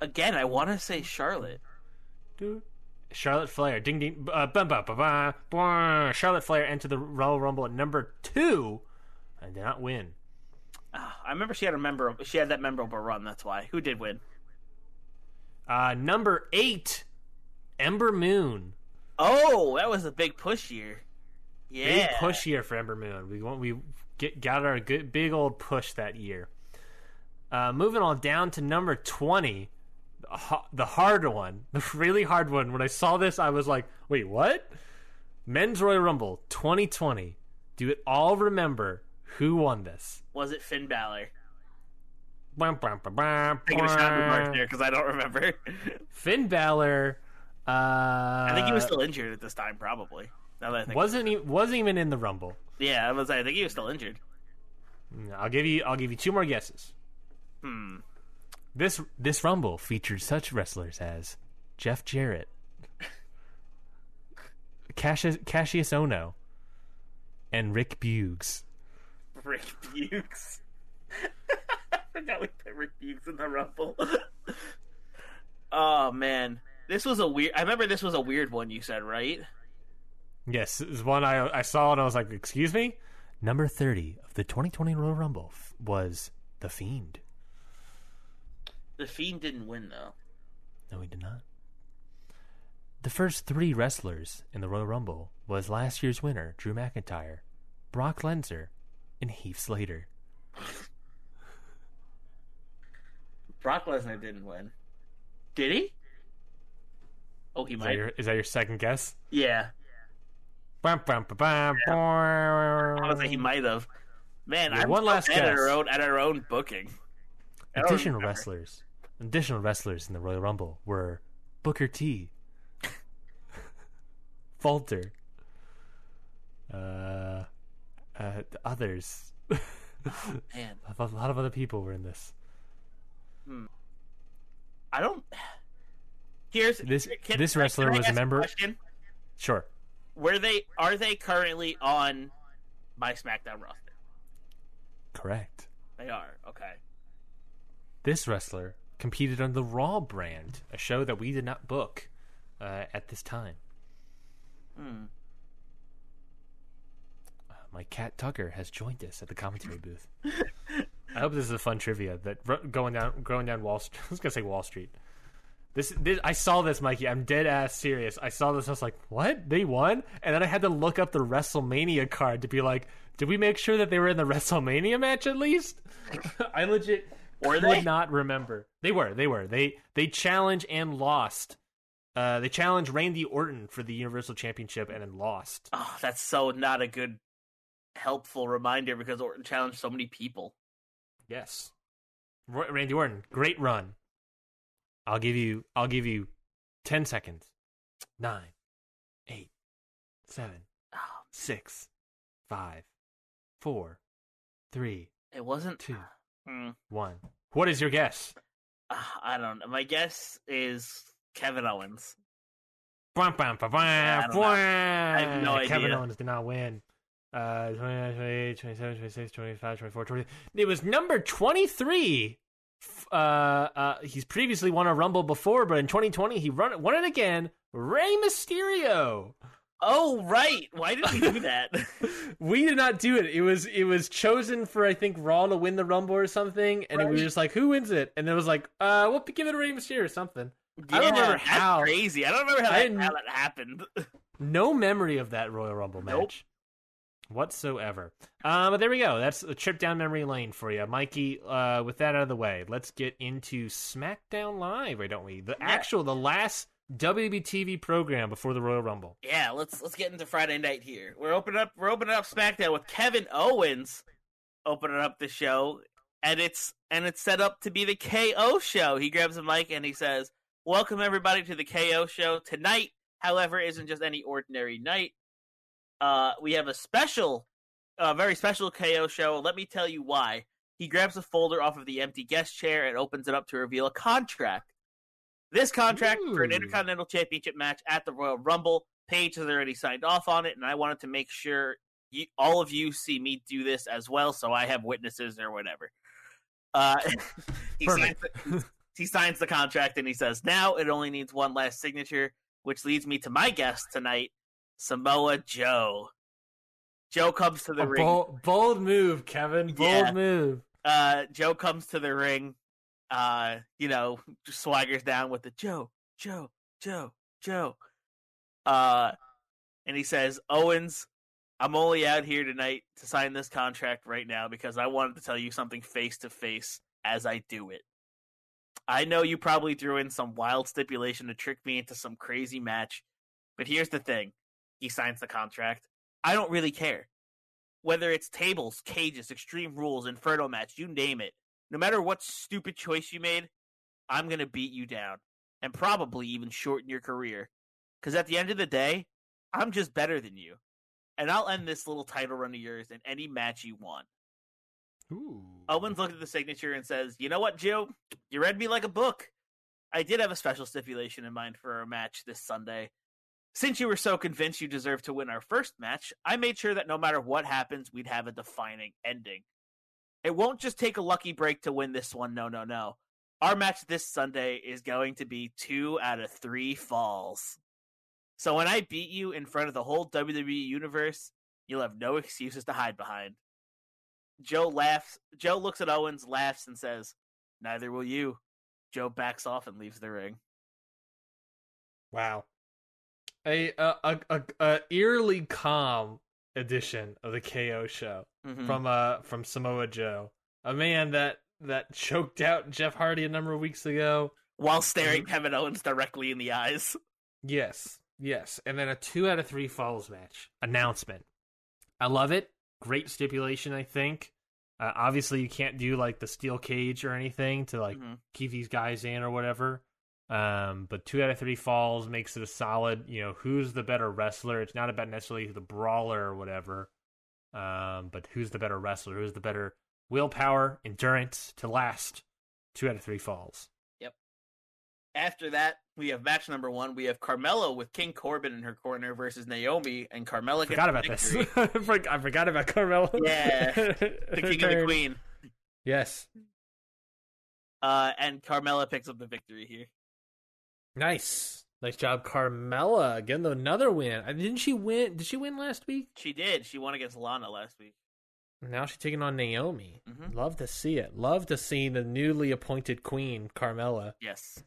Again, I want to say Charlotte. Charlotte Flair. Ding ding. Uh, bum, bum, bum, bum. Charlotte Flair entered the Royal Rumble at number two and did not win. Ah, I remember she had a member. She had that memorable run. That's why. Who did win? Uh, number eight, Ember Moon. Oh, that was a big push year. Yeah. Big push year for Ember Moon. We want we get got our good big old push that year. Uh, moving on down to number twenty, the, the hard one, the really hard one. When I saw this, I was like, "Wait, what?" Men's Royal Rumble 2020. Do it all remember who won this? Was it Finn Balor? Bam, bam, bam, Taking a shot dark there because I don't remember. Finn Balor. Uh, I think he was still injured at this time, probably. Now that I think, wasn't e- wasn't even in the Rumble. yeah, I was. I think he was still injured. I'll give you I'll give you two more guesses. Hmm. This this Rumble featured such wrestlers as Jeff Jarrett, Cassius, Cassius Ohno, and Rick Boogs. Rick Boogs. I forgot we put Rick Boogs in the Rumble. oh man, this was a weird. I remember this was a weird one. You said right? Yes, this is one I I saw and I was like, "Excuse me." Number thirty of the 2020 Royal Rumble f- was the Fiend. The Fiend didn't win though. No, he did not. The first three wrestlers in the Royal Rumble was last year's winner, Drew McIntyre, Brock Lesnar, and Heath Slater. Brock Lesnar didn't win. Did he? Oh, he Is that might. your, is that your second guess? Yeah, Bam, bam, bam, bam, I was like, he might have. Man, Yeah, I'm one so last bad at our own at our own booking. Additional wrestlers. Additional wrestlers in the Royal Rumble were Booker T, Falter, uh, uh, others. Man, a lot of other people were in this. Hmm. I don't. Here's This- can- this wrestler was a member- Question? Sure, Were they? Are they currently on my SmackDown roster? correct. They are. Okay. This wrestler competed on the Raw brand, a show that we did not book uh, at this time. Hmm. My cat Tucker has joined us at the commentary booth. I hope this is a fun trivia that going down going down Wall Street. I was gonna say Wall Street. This, this I saw this, Mikey. I'm dead ass serious. I saw this. I was like, "What? They won?" And then I had to look up the WrestleMania card to be like, "Did we make sure that they were in the WrestleMania match at least?" I legit Were could they? not remember. They were. They were. They they challenged and lost. Uh, they challenged Randy Orton for the Universal Championship and then lost. Oh, that's so not a good, helpful reminder because Orton challenged so many people. Yes. Randy Orton, great run. I'll give you I'll give you 10 seconds. Nine, eight, seven, Oh, six, five, four, three, it wasn't. two, Hmm. one. What is your guess? Ah, I don't know. My guess is Kevin Owens. Bum, bum, bum, bum, I. I have no Kevin idea. Owens did not win. Uh, 29, 28, 27, 26, 25, 24, 20. It was number 23. Uh, uh, he's previously won a Rumble before, but in 2020 he run, won it again. Rey Mysterio. Oh right. Why did we do that? we did not do it. It was it was chosen for I think Raw to win the Rumble or something, and we were just like, who wins it? And it was like, uh, we'll give it to Rey Mysterio or something. I don't remember that's how. Crazy. I don't remember how, that, how that happened. No memory of that Royal Rumble Nope. Whatsoever. Uh, but there we go. That's a trip down memory lane for you, Mikey. Uh, with that out of the way, let's get into SmackDown Live, right? Don't we? The Yeah. actual, the last WB TV program before the Royal Rumble. yeah, let's let's get into Friday night here. We're opening up we're opening up SmackDown with Kevin Owens opening up the show, and it's and it's set up to be the KO show. He grabs a mic and he says, "Welcome everybody to the KO show tonight." However, isn't just any ordinary night. Uh, we have a special, a very special KO show. Let me tell you why. He grabs a folder off of the empty guest chair and opens it up to reveal a contract. This contract for an Intercontinental Championship match at the Royal Rumble. Paige has already signed off on it, and I wanted to make sure you, all of you see me do this as well, so I have witnesses or whatever. Uh, he, signs the, he signs the contract and he says, "Now it only needs one last signature," which leads me to my guest tonight, Samoa Joe. Joe comes to the A ring. bold, bold move, Kevin. Bold Yeah. move. uh, Joe comes to the ring, uh, you know, swaggers down with the Joe, Joe, Joe, Joe. Uh, and he says, Owens, I'm only out here tonight to sign this contract right now because I wanted to tell you something face to face as I do it. I know you probably threw in some wild stipulation to trick me into some crazy match, but here's the thing. He signs the contract. I don't really care. Whether it's tables, cages, extreme rules, inferno match, you name it. No matter what stupid choice you made, I'm going to beat you down and probably even shorten your career. Because at the end of the day, I'm just better than you. And I'll end this little title run of yours in any match you want. Ooh. Owens looked at the signature and says, You know what, Joe? You read me like a book. I did have a special stipulation in mind for our match this Sunday. Since you were so convinced you deserved to win our first match, I made sure that no matter what happens, we'd have a defining ending. It won't just take a lucky break to win this one, no, no, no. Our match this Sunday is going to be two out of three falls. So when I beat you in front of the whole WWE universe, you'll have no excuses to hide behind. Joe laughs. Joe looks at Owens, laughs, and says, Neither will you. Joe backs off and leaves the ring. Wow. A a a, a, a eerily calm edition of the KO show Mhm. from uh from Samoa Joe, a man that that choked out Jeff Hardy a number of weeks ago. While staring Kevin Owens directly in the eyes. Yes, yes, and then a two out of three falls match announcement. I love it. Great stipulation, I think. Uh, obviously, you can't do like the steel cage or anything to like Mhm. keep these guys in or whatever. Um, but two out of three falls makes it a solid. You know, who's the better wrestler? It's not about necessarily the brawler or whatever. Um, but who's the better wrestler? Who's the better willpower, endurance to last? Two out of three falls. Yep. After that, we have match number one. We have Carmella with King Corbin in her corner versus Naomi, and Carmella Forgot about the this. victory. I forgot about Carmella. Yeah, the king and the queen. Yes. Uh, and Carmella picks up the victory here. Nice. Nice job, Carmella. Again, another win. Uh, Didn't she win? Did she win last week? She did. She won against Lana last week. Now she's taking on Naomi. Mhm. Love to see it. Love to see the newly appointed queen, Carmella. Yes.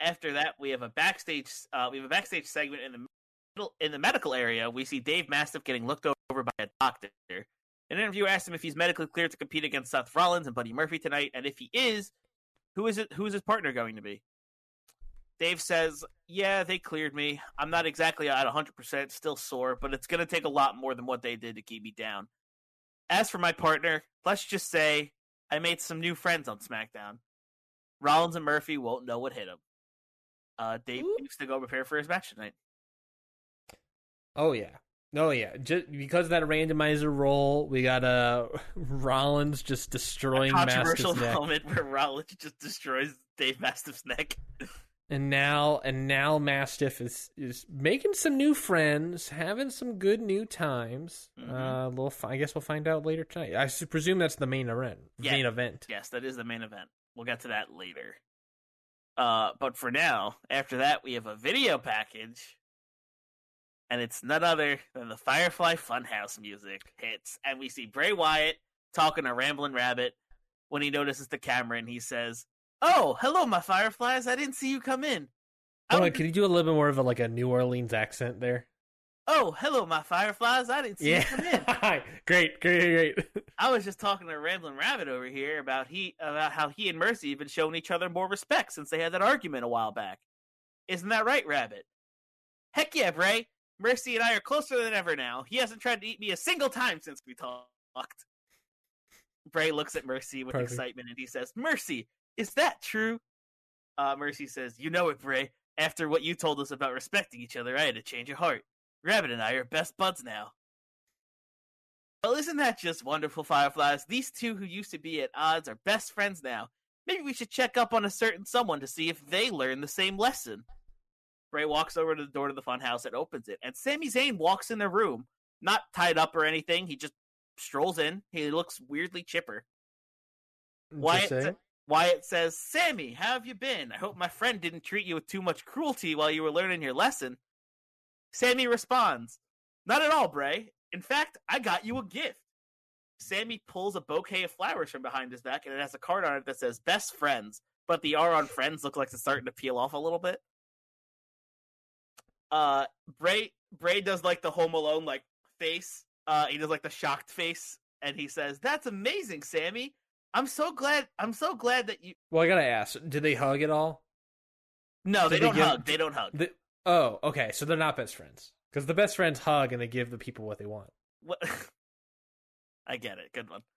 After that, we have a backstage. Uh, we have a backstage segment in the middle in the medical area. We see Dave Mastiff getting looked over by a doctor. An interviewer asked him if he's medically cleared to compete against Seth Rollins and Buddy Murphy tonight, and if he is, who is it? Who is his partner going to be? Dave says, "Yeah, they cleared me. I'm not exactly at 100, percent still sore, but it's going to take a lot more than what they did to keep me down." As for my partner, let's just say I made some new friends on SmackDown. Rollins and Murphy won't know what hit him. Uh, Dave Ooh. needs to go prepare for his match tonight. Oh yeah. Oh yeah. Just because of that randomizer roll, we got uh Rollins just destroying Controversial Mastiff's neck. moment where Rollins just destroys Dave Mastiff's neck. And now and now Mastiff is is making some new friends, having some good new times. Mhm. Uh, we'll fi- I guess we'll find out later tonight. I presume that's the main event. Yeah. Main event. yes, that is the main event. We'll get to that later. Uh, but for now, after that, we have a video package, and it's none other than the Firefly Funhouse music hits, and we see Bray Wyatt talking to Ramblin' Rabbit when he notices the camera, and he says, "Oh, hello, my Fireflies! I didn't see you come in." I Oh, can you do a little bit more of a like a New Orleans accent there? Oh, hello, my Fireflies! I didn't see you come in. Yeah. great, great, great. I was just talking to Ramblin' Rabbit over here about he about how he and Mercy have been showing each other more respect since they had that argument a while back. Isn't that right, Rabbit? Heck yeah, Bray. Mercy and I are closer than ever now. He hasn't tried to eat me a single time since we talked. Bray looks at Mercy with Perfect. excitement and he says, Mercy, is that true? Uh, Mercy says, You know it, Bray. After what you told us about respecting each other, I had to change your heart. Rabbit and I are best buds now. Well, isn't that just wonderful, Fireflies? These two who used to be at odds are best friends now. Maybe we should check up on a certain someone to see if they learn the same lesson. Bray walks over to the door to the funhouse and opens it, and Sami Zayn walks in the room, not tied up or anything. He just strolls in. He looks weirdly chipper. Wyatt, Wyatt says, Sami, how have you been? I hope my friend didn't treat you with too much cruelty while you were learning your lesson. Sami responds, Not at all, Bray. In fact, I got you a gift. Sami pulls a bouquet of flowers from behind his back, and it has a card on it that says best friends, but the R on friends look like it's starting to peel off a little bit. Uh Bray Bray does like the home alone like face. Uh, he does like the shocked face, and he says, "That's amazing, Sami. I'm so glad. I'm so glad that you." Well, I gotta ask, did they hug at all? No, they they don't give- hug. They don't hug. The, oh, okay, so they're not best friends because the best friends hug and they give the people what they want. What? I get it. Good one.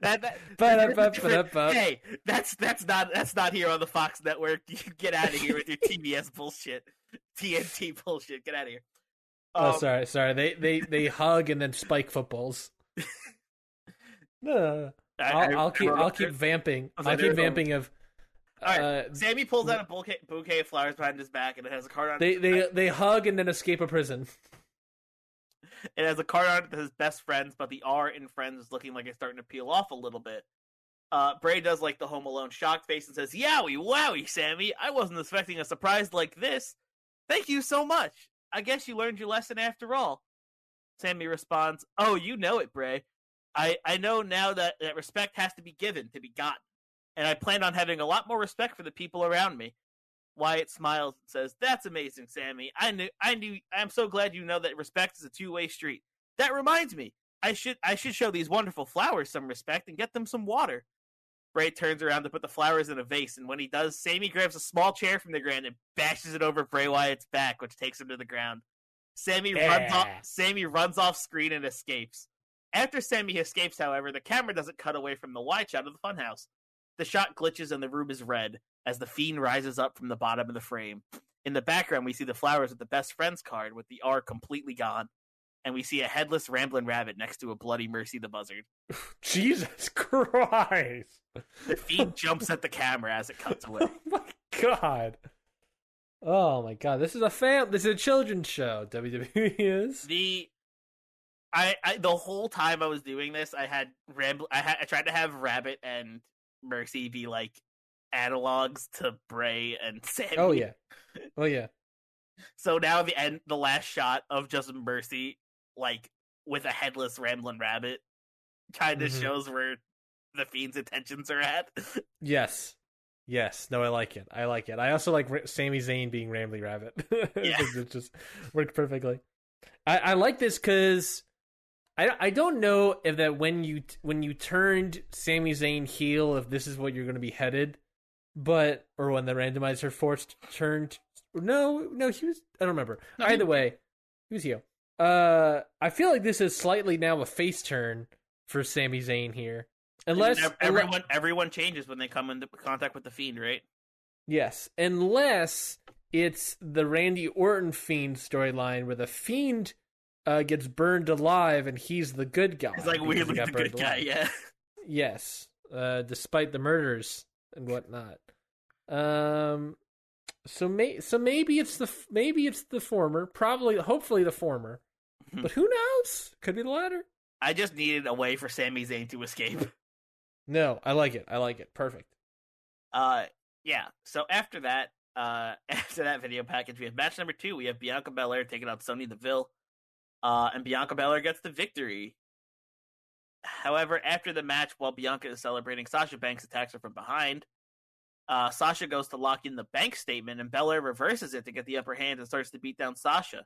That, that, hey, that's that's not that's not here on the Fox network. You get out of here with your TBS bullshit, TNT bullshit. Get out of here. Oh, Um, sorry, sorry. They they they hug and then spike footballs. no, no, no. I- I- I'll, I'll keep I'll keep vamping. I'll keep vamping of. All right, Uh, Sami pulls out a bouquet, bouquet of flowers behind his back, and it has a card on. they it. they they hug and then escape a prison. It has a card on it that says best friends, but the R in friends is looking like it's starting to peel off a little bit. Uh, Bray does like the Home Alone shocked face and says, "Yowie, wowie, Sami! I wasn't expecting a surprise like this. Thank you so much. I guess you learned your lesson after all." Sami responds, "Oh, you know it, Bray. I I know now that that respect has to be given to be gotten, and I plan on having a lot more respect for the people around me." Wyatt smiles and says, "That's amazing, Sami. I knew, I knew. I'm so glad you know that respect is a two-way street. That reminds me, I should, I should show these wonderful flowers some respect and get them some water." Bray turns around to put the flowers in a vase, and when he does, Sami grabs a small chair from the ground and bashes it over Bray Wyatt's back, which takes him to the ground. Sami runs off. Sami runs off screen and escapes. After Sami escapes, however, the camera doesn't cut away from the wide shot of the funhouse. The shot glitches and the room is red as the fiend rises up from the bottom of the frame. In the background, we see the flowers with the best friends card with the R completely gone, and we see a headless rambling rabbit next to a bloody Mercy the buzzard. Jesus Christ! The fiend jumps at the camera as it cuts away. Oh my god! Oh my god! This is a fam. This is a children's show. WWE is. the I, I the whole time I was doing this, I had ramble. I had I tried to have Rabbit and Mercy be like analogs to Bray and Sami. Oh yeah. Oh yeah. So now the end, the last shot of just Mercy, like with a headless rambling rabbit, kind of Mhm. shows where the fiend's intentions are at. Yes. Yes. No, I like it. I like it. I also like Ra- Sami Zayn being Rambley Rabbit. Yeah. it just worked perfectly. I, I like this because I I don't know if that when you when you turned Sami Zayn heel if this is what you're going to be headed, but or when the randomizer forced turned no no he was I don't remember No, he- either way he was heel. Uh, I feel like this is slightly now a face turn for Sami Zayn here, unless Ev- everyone everyone changes when they come into contact with the fiend, right? Yes, unless it's the Randy Orton Fiend storyline where the Fiend uh, gets burned alive and he's the good guy. He's like because he weirdly the good guy. Yeah. Yes, uh, despite the murders and whatnot. Um, so may so maybe it's the f- maybe it's the former. Probably, hopefully, the former. Mhm. But who knows? Could be the latter. I just needed a way for Sami Zayn to escape. No, I like it. I like it. Perfect. Uh, yeah. So after that, uh, after that video package, we have match number two. We have Bianca Belair taking out Sonya Deville, uh, and Bianca Belair gets the victory. However, after the match, while Bianca is celebrating, Sasha Banks attacks her from behind. Uh, Sasha goes to lock in the bank statement, and Belair reverses it to get the upper hand and starts to beat down Sasha.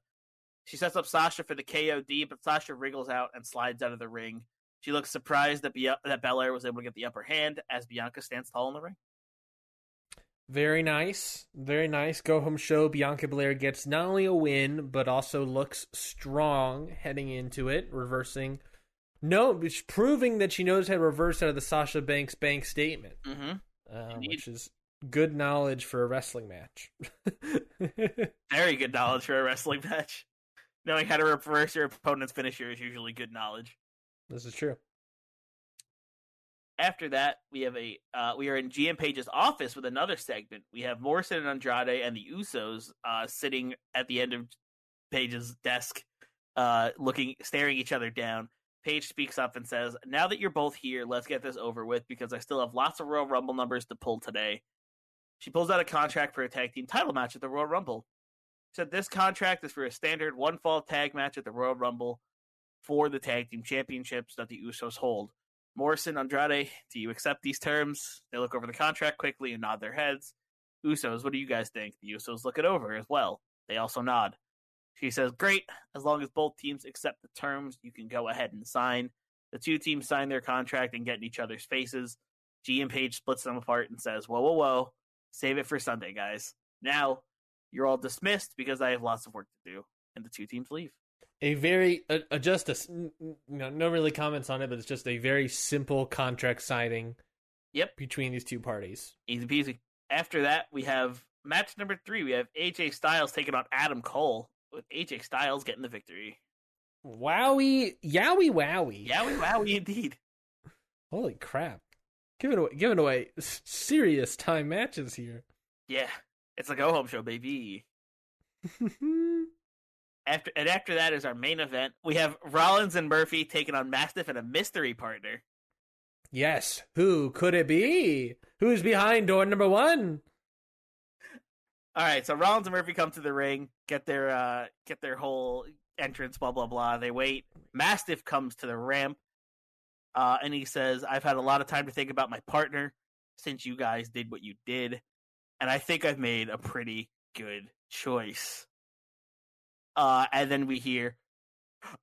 She sets up Sasha for the KOD, but Sasha wriggles out and slides out of the ring. She looks surprised that, Bia- that Belair was able to get the upper hand as Bianca stands tall in the ring. Very nice. Very nice. Go home show. Bianca Belair gets not only a win, but also looks strong heading into it, reversing. No, which proving that she knows how to reverse out of the Sasha Banks bank statement, Mm-hmm. Indeed. which is good knowledge for a wrestling match. Very good knowledge for a wrestling match. Knowing how to reverse your opponent's finisher is usually good knowledge. this is true. After that, we have a uh, we are in GM Paige's office with another segment. We have Morrison and Andrade and the Usos uh, sitting at the end of Paige's desk, uh, looking staring each other down. Paige speaks up and says, "Now that you're both here, let's get this over with because I still have lots of Royal Rumble numbers to pull today." She pulls out a contract for a tag team title match at the Royal Rumble. She Said this contract is for a standard one fall tag match at the Royal Rumble for the tag team championships that the Usos hold. Morrison, Andrade, do you accept these terms? They look over the contract quickly and nod their heads. Usos, what do you guys think? The Usos look it over as well. They also nod. She says, Great, as long as both teams accept the terms, you can go ahead and sign. The two teams sign their contract and get in each other's faces. G and Paige splits them apart and says, Whoa, whoa, whoa, save it for Sunday, guys. Now, you're all dismissed because I have lots of work to do. And the two teams leave. A very uh, uh, just a s- n- n- no, no really comments on it, but it's just a very simple contract signing. Yep. between these two parties. Easy peasy. After that, we have match number three. We have AJ Styles taking on Adam Cole, with AJ Styles getting the victory. Wowie, yowie, wowie! Yowie wowie indeed. Holy crap! Giving away, giving away serious time matches here. Yeah, it's a go home show, baby. After and after that is our main event. We have Rollins and Murphy taking on Mastiff and a mystery partner. yes, who could it be? Who's behind door number one? All right, so Rollins and Murphy come to the ring, get their uh get their whole entrance, blah blah blah. They wait. Mastiff comes to the ramp, uh, and he says, "I've had a lot of time to think about my partner since you guys did what you did, and I think I've made a pretty good choice." Uh, and then we hear,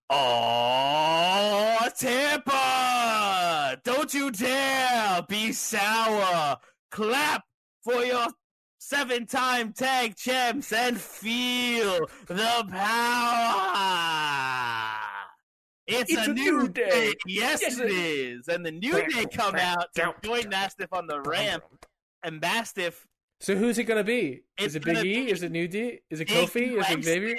"Oh, Tampa! Don't you dare be sour! Clap for your seven-time tag champs and feel the power. It's, It's a, a new new day. day. Yes, Yes, it is. And the new day come out to join Mastiff on the ramp, and Mastiff So who's it gonna be? It's Is it Big E? Is it New D? Is it Big Kofi? Is it Xavier?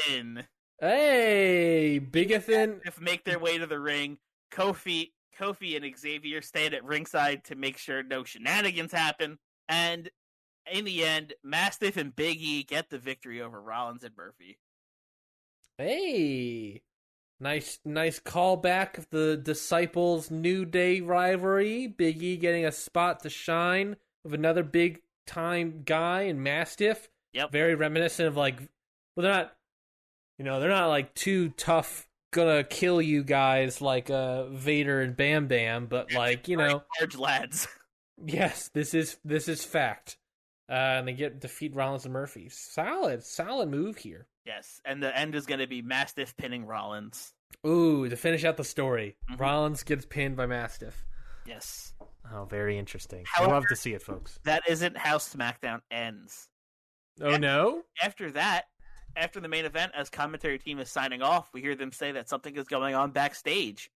Hey, Bigathan. If make their way to the ring, Kofi, Kofi and Xavier stand at ringside to make sure no shenanigans happen. And in the end, Mastiff and Big E get the victory over Rollins and Murphy. Hey, nice, nice callback of the Disciples New Day rivalry. Big E getting a spot to shine with another big time guy and Mastiff. Yep. Very reminiscent of like, well, they're not, you know, they're not like too tough, gonna kill you guys like uh Vader and Bam Bam, but like you know, large lads. yes, this is this is fact. Uh, and they get defeat Rollins and Murphy. Solid, solid move here. Yes, and the end is going to be Mastiff pinning Rollins. Ooh, to finish out the story, Mhm. Rollins gets pinned by Mastiff. Yes, Oh, very interesting. I However- love to see it, folks. that isn't how SmackDown ends. Oh no! After that, after the main event, as commentary team is signing off, we hear them say that something is going on backstage.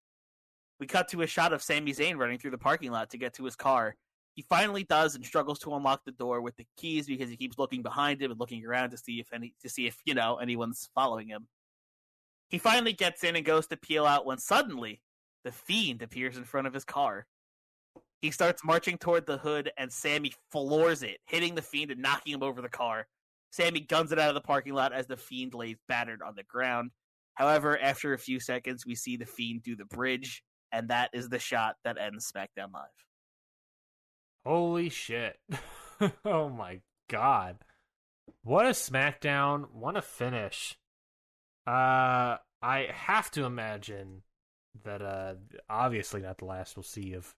We cut to a shot of Sami Zayn running through the parking lot to get to his car. He finally does and struggles to unlock the door with the keys because he keeps looking behind him and looking around to see if any to see if you know anyone's following him. He finally gets in and goes to peel out when suddenly the fiend appears in front of his car. He starts marching toward the hood and Sami floors it, hitting the fiend and knocking him over the car. Sami guns it out of the parking lot as the fiend lays battered on the ground. However, after a few seconds, we see the fiend do the bridge, and that is the shot that ends SmackDown Live. Holy shit! oh my god! What a SmackDown! What a finish! Uh, I have to imagine that uh, obviously not the last we'll see of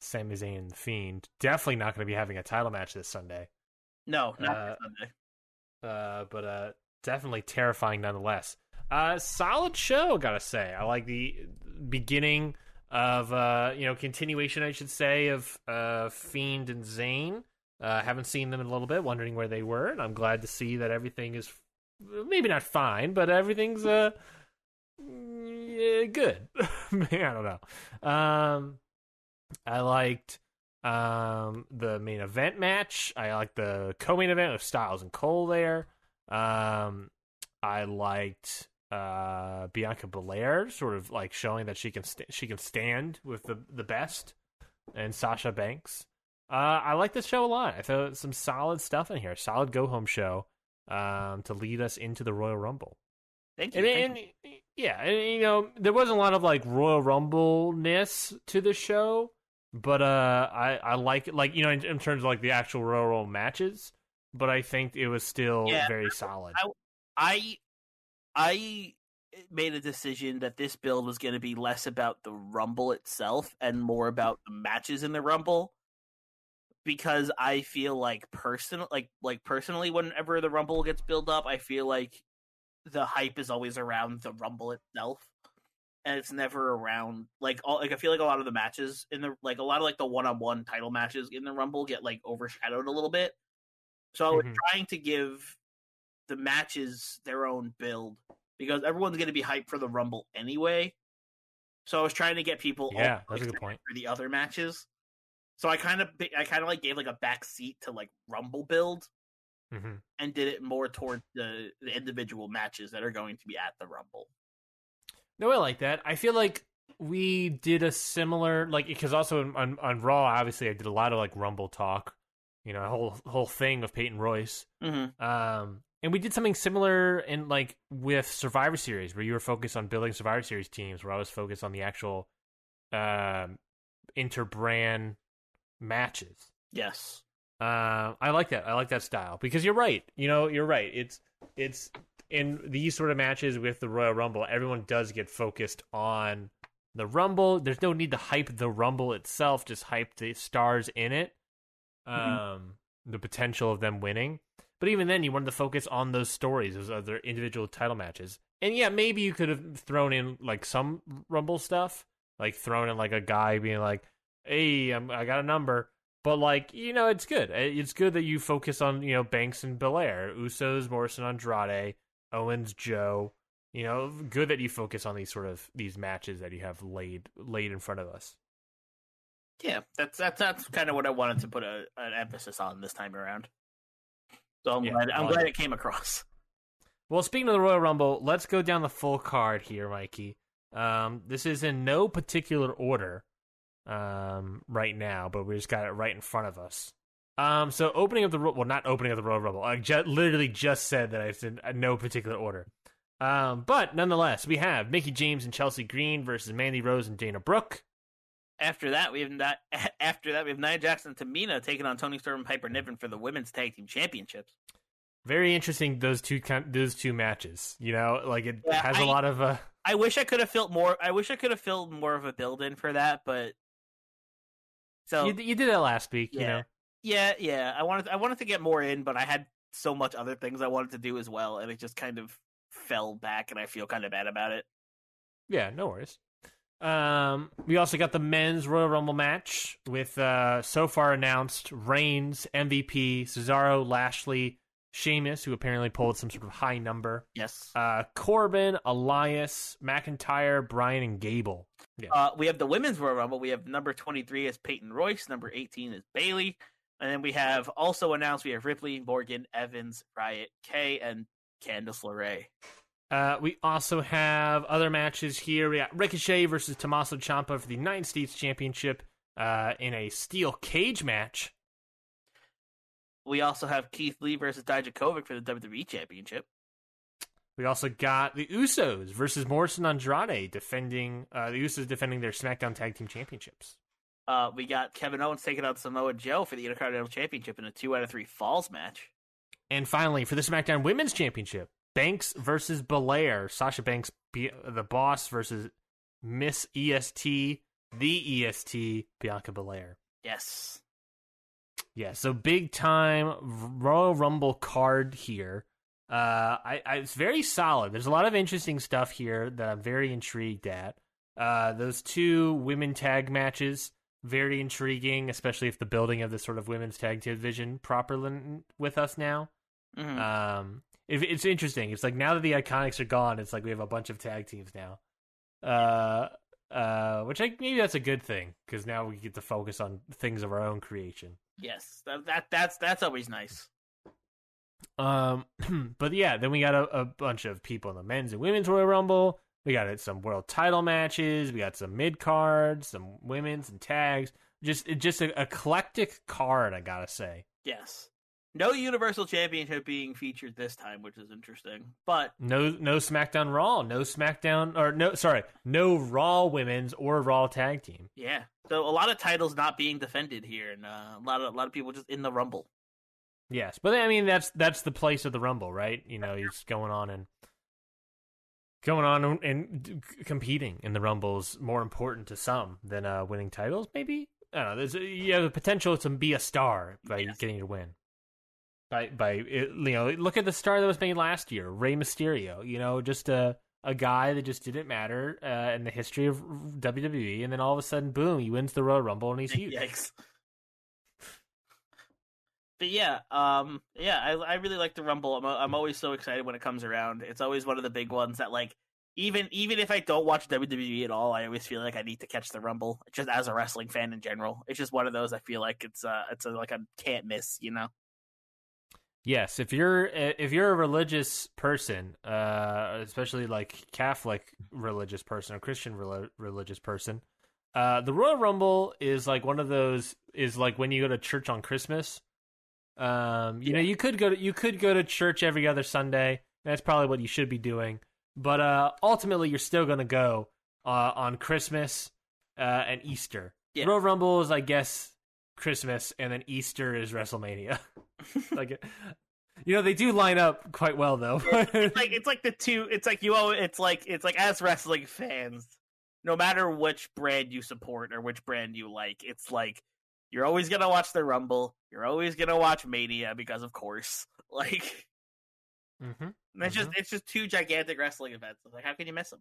Sami Zayn and the Fiend. Definitely not going to be having a title match this Sunday. No, not Uh, this Sunday. uh, but uh, definitely terrifying nonetheless. Uh, solid show, gotta say. I like the beginning of uh, you know continuation, I should say, of uh, Fiend and Zayn. Uh, haven't seen them in a little bit, wondering where they were, and I'm glad to see that everything is maybe not fine, but everything's uh yeah, good. I don't know. Um, I liked um the main event match. I liked the co-main event with Styles and Cole there. Um, I liked uh Bianca Belair sort of like showing that she can st- she can stand with the the best, and Sasha Banks. Uh, I like this show a lot. I thought some solid stuff in here. Solid go home show. Um, to lead us into the Royal Rumble. Thank you. And, thank and you. yeah, and, you know, there wasn't a lot of like Royal Rumble ness to the show, but uh, I I like it, like you know in, in terms of like the actual Royal Rumble matches, but I think it was still Yeah, very solid. I I made a decision that this build was going to be less about the Rumble itself and more about the matches in the Rumble because I feel like personal like like personally whenever the Rumble gets built up, I feel like the hype is always around the Rumble itself, and it's never around like all like I feel like a lot of the matches in the like a lot of like the one on one title matches in the Rumble get like overshadowed a little bit. So I was Mhm. trying to give the matches their own build because everyone's going to be hyped for the Rumble anyway. So I was trying to get people Yeah, that's a good point. for the other matches. So I kind of I kind of like gave like a back seat to like Rumble build hmm and did it more toward the, the individual matches that are going to be at the Rumble. No, I like that. I feel like we did a similar like because also on, on on Raw, obviously, I did a lot of like Rumble talk. You know, a whole whole thing with Peyton Royce. Mm-hmm. Um, and we did something similar in like with Survivor Series, where you were focused on building Survivor Series teams, where I was focused on the actual um interbrand matches. Yes. Um, I like that. I like that style because you're right. You know, you're right. It's it's in these sort of matches with the Royal Rumble, everyone does get focused on the Rumble. There's no need to hype the Rumble itself; just hype the stars in it, um, the potential of them winning. But even then, you wanted to focus on those stories, those other individual title matches. And yeah, maybe you could have thrown in like some Rumble stuff, like thrown in like a guy being like, "Hey, I'm, I got a number." But like you know, it's good. It's good that you focus on you know Banks and Belair, Usos, Morrison, Andrade, Owens, Joe. You know, good that you focus on these sort of these matches that you have laid laid in front of us. Yeah, that's that's that's kind of what I wanted to put a, an emphasis on this time around. So I'm Yeah, glad I'm glad it. it came across. Well, speaking of the Royal Rumble, let's go down the full card here, Mikey. Um, this is in no particular order um, right now, but we just got it right in front of us. Um, so opening up the well, not opening up the Royal Rumble. I ju- literally just said that it's in uh, no particular order. Um, but nonetheless, we have Mickie James and Chelsea Green versus Mandy Rose and Dana Brooke. After that, we have not. After that, we have Nia Jackson and Tamina taking on Toni Storm and Piper Niven for the women's tag team championships. Very interesting those two those two matches. You know, like it Yeah, has I- a lot of uh, I wish I could have filled more. I wish I could have filled more of a build in for that, but so you, you did that last week. You know, yeah, yeah. I wanted I wanted to get more in, but I had so much other things I wanted to do as well, and it just kind of fell back, and I feel kind of bad about it. Yeah, no worries. Um, we also got the men's Royal Rumble match with uh, so far announced Reigns, MVP, Cesaro, Lashley, Sheamus, who apparently pulled some sort of high number, Yes. uh, Corbin, Elias, McIntyre, Bryan, and Gable. Uh, we have the women's Royal Rumble. We have number 23 as Peyton Royce, number 18 is Bayley. And then we have also announced we have Ripley, Morgan, Evans, Riot, Kay, and Candice LeRae. Uh, we also have other matches here. We got Ricochet versus Tommaso Ciampa for the United States Championship uh, in a steel cage match. We also have Keith Lee versus Dijakovic for the WWE Championship. We also got the Usos versus Morrison Andrade defending uh, the Usos defending their SmackDown Tag Team Championships. Uh, we got Kevin Owens taking out Samoa Joe for the Intercontinental Championship in a two out of three falls match. And finally, for the SmackDown Women's Championship, Banks versus Belair. Sasha Banks, the boss, versus Miss EST, the EST, Bianca Belair. Yes. Yeah, so big time Royal Rumble card here. Uh, I, I it's very solid. There's a lot of interesting stuff here that I'm very intrigued at. Uh, those two women tag matches, very intriguing, especially if the building of this sort of women's tag team division properly with us now. Mhm. Um, it, it's interesting. It's like now that the Iconics are gone, it's like we have a bunch of tag teams now. Uh, uh, which I maybe that's a good thing because now we get to focus on things of our own creation. yes. That, that that's that's always nice. Um, but yeah, then we got a, a bunch of people in the men's and women's Royal Rumble. We got some world title matches. We got some mid cards, some women's and tags. Just just an eclectic card, I gotta say. Yes. No Universal Championship being featured this time, which is interesting. But No no SmackDown Raw, no SmackDown or no sorry, no Raw women's or Raw tag team. yeah, so a lot of titles not being defended here, and uh, a lot of a lot of people just in the Rumble. Yes, but I mean that's that's the place of the Rumble, right? You know, it's going on and going on and, competing in the Rumble is more important to some than uh, winning titles. Maybe I don't know. There's you have the potential to be a star by Yes. getting to win. by by you know look at the star that was made last year, Rey Mysterio. You know, just a a guy that just didn't matter uh, in the history of WWE, and then all of a sudden, boom, he wins the Royal Rumble and he's huge. Yikes. But yeah, um, yeah, I I really like the Rumble. I'm I'm always so excited when it comes around. It's always one of the big ones that like even even if I don't watch WWE at all, I always feel like I need to catch the Rumble. Just as a wrestling fan in general, it's just one of those. I feel like it's uh it's a, like a can't miss. You know. Yes, if you're if you're a religious person, uh, especially like Catholic religious person or Christian rel- religious person, uh, the Royal Rumble is like one of those is like when you go to church on Christmas. Um, you know, you could go to you could go to church every other Sunday. That's probably what you should be doing. But uh, ultimately, you're still going to go uh, on Christmas uh, and Easter. Yeah. Royal Rumble is, I guess, Christmas, and then Easter is WrestleMania. like, you know, they do line up quite well, though. it's like it's like the two. It's like you. owe It's like it's like as wrestling fans, no matter which brand you support or which brand you like, it's like you're always gonna watch the Rumble. You're always gonna watch Mania because, of course, like mm-hmm. it's just it's just two gigantic wrestling events. Like, how can you miss them?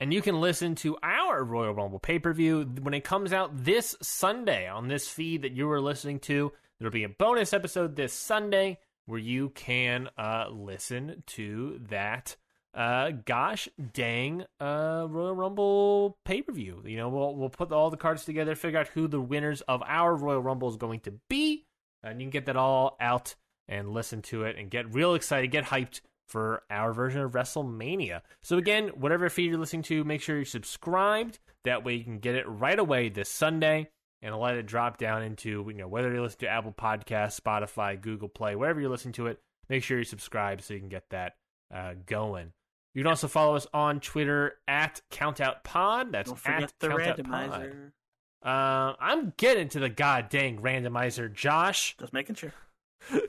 And you can listen to our Royal Rumble pay per view when it comes out this Sunday on this feed that you were listening to. There'll be a bonus episode this Sunday where you can uh, listen to that. Uh, gosh dang, uh, Royal Rumble pay per view. You know, we'll we'll put all the cards together, figure out who the winners of our Royal Rumble is going to be, and you can get that all out and listen to it and get real excited, get hyped for our version of WrestleMania. So again, whatever feed you're listening to, make sure you're subscribed. That way you can get it right away this Sunday and let it drop down into, you know, whether you listen to Apple Podcasts, Spotify, Google Play, wherever you're listening to it, make sure you subscribe so you can get that uh, going. You can also follow us on Twitter at CountOutPod. That's Don't forget at the randomizer. Uh, I'm getting to the god dang randomizer, Josh. Just making sure. You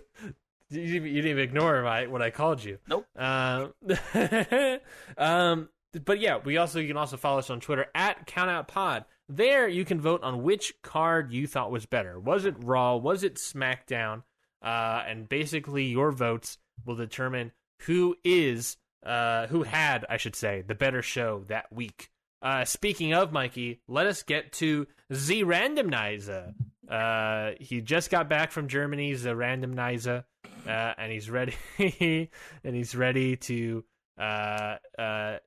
didn't, you didn't even ignore my, what I called you. Nope. Um, um, but yeah, we also you can also follow us on Twitter at CountOutPod. There, you can vote on which card you thought was better. Was it Raw? Was it SmackDown? Uh, and basically, your votes will determine who is uh, who had, I should say, the better show that week. Uh, speaking of Mikey, let us get to the randomizer. Uh, he just got back from Germany, the randomizer, uh, and he's ready. and he's ready to. Uh, uh,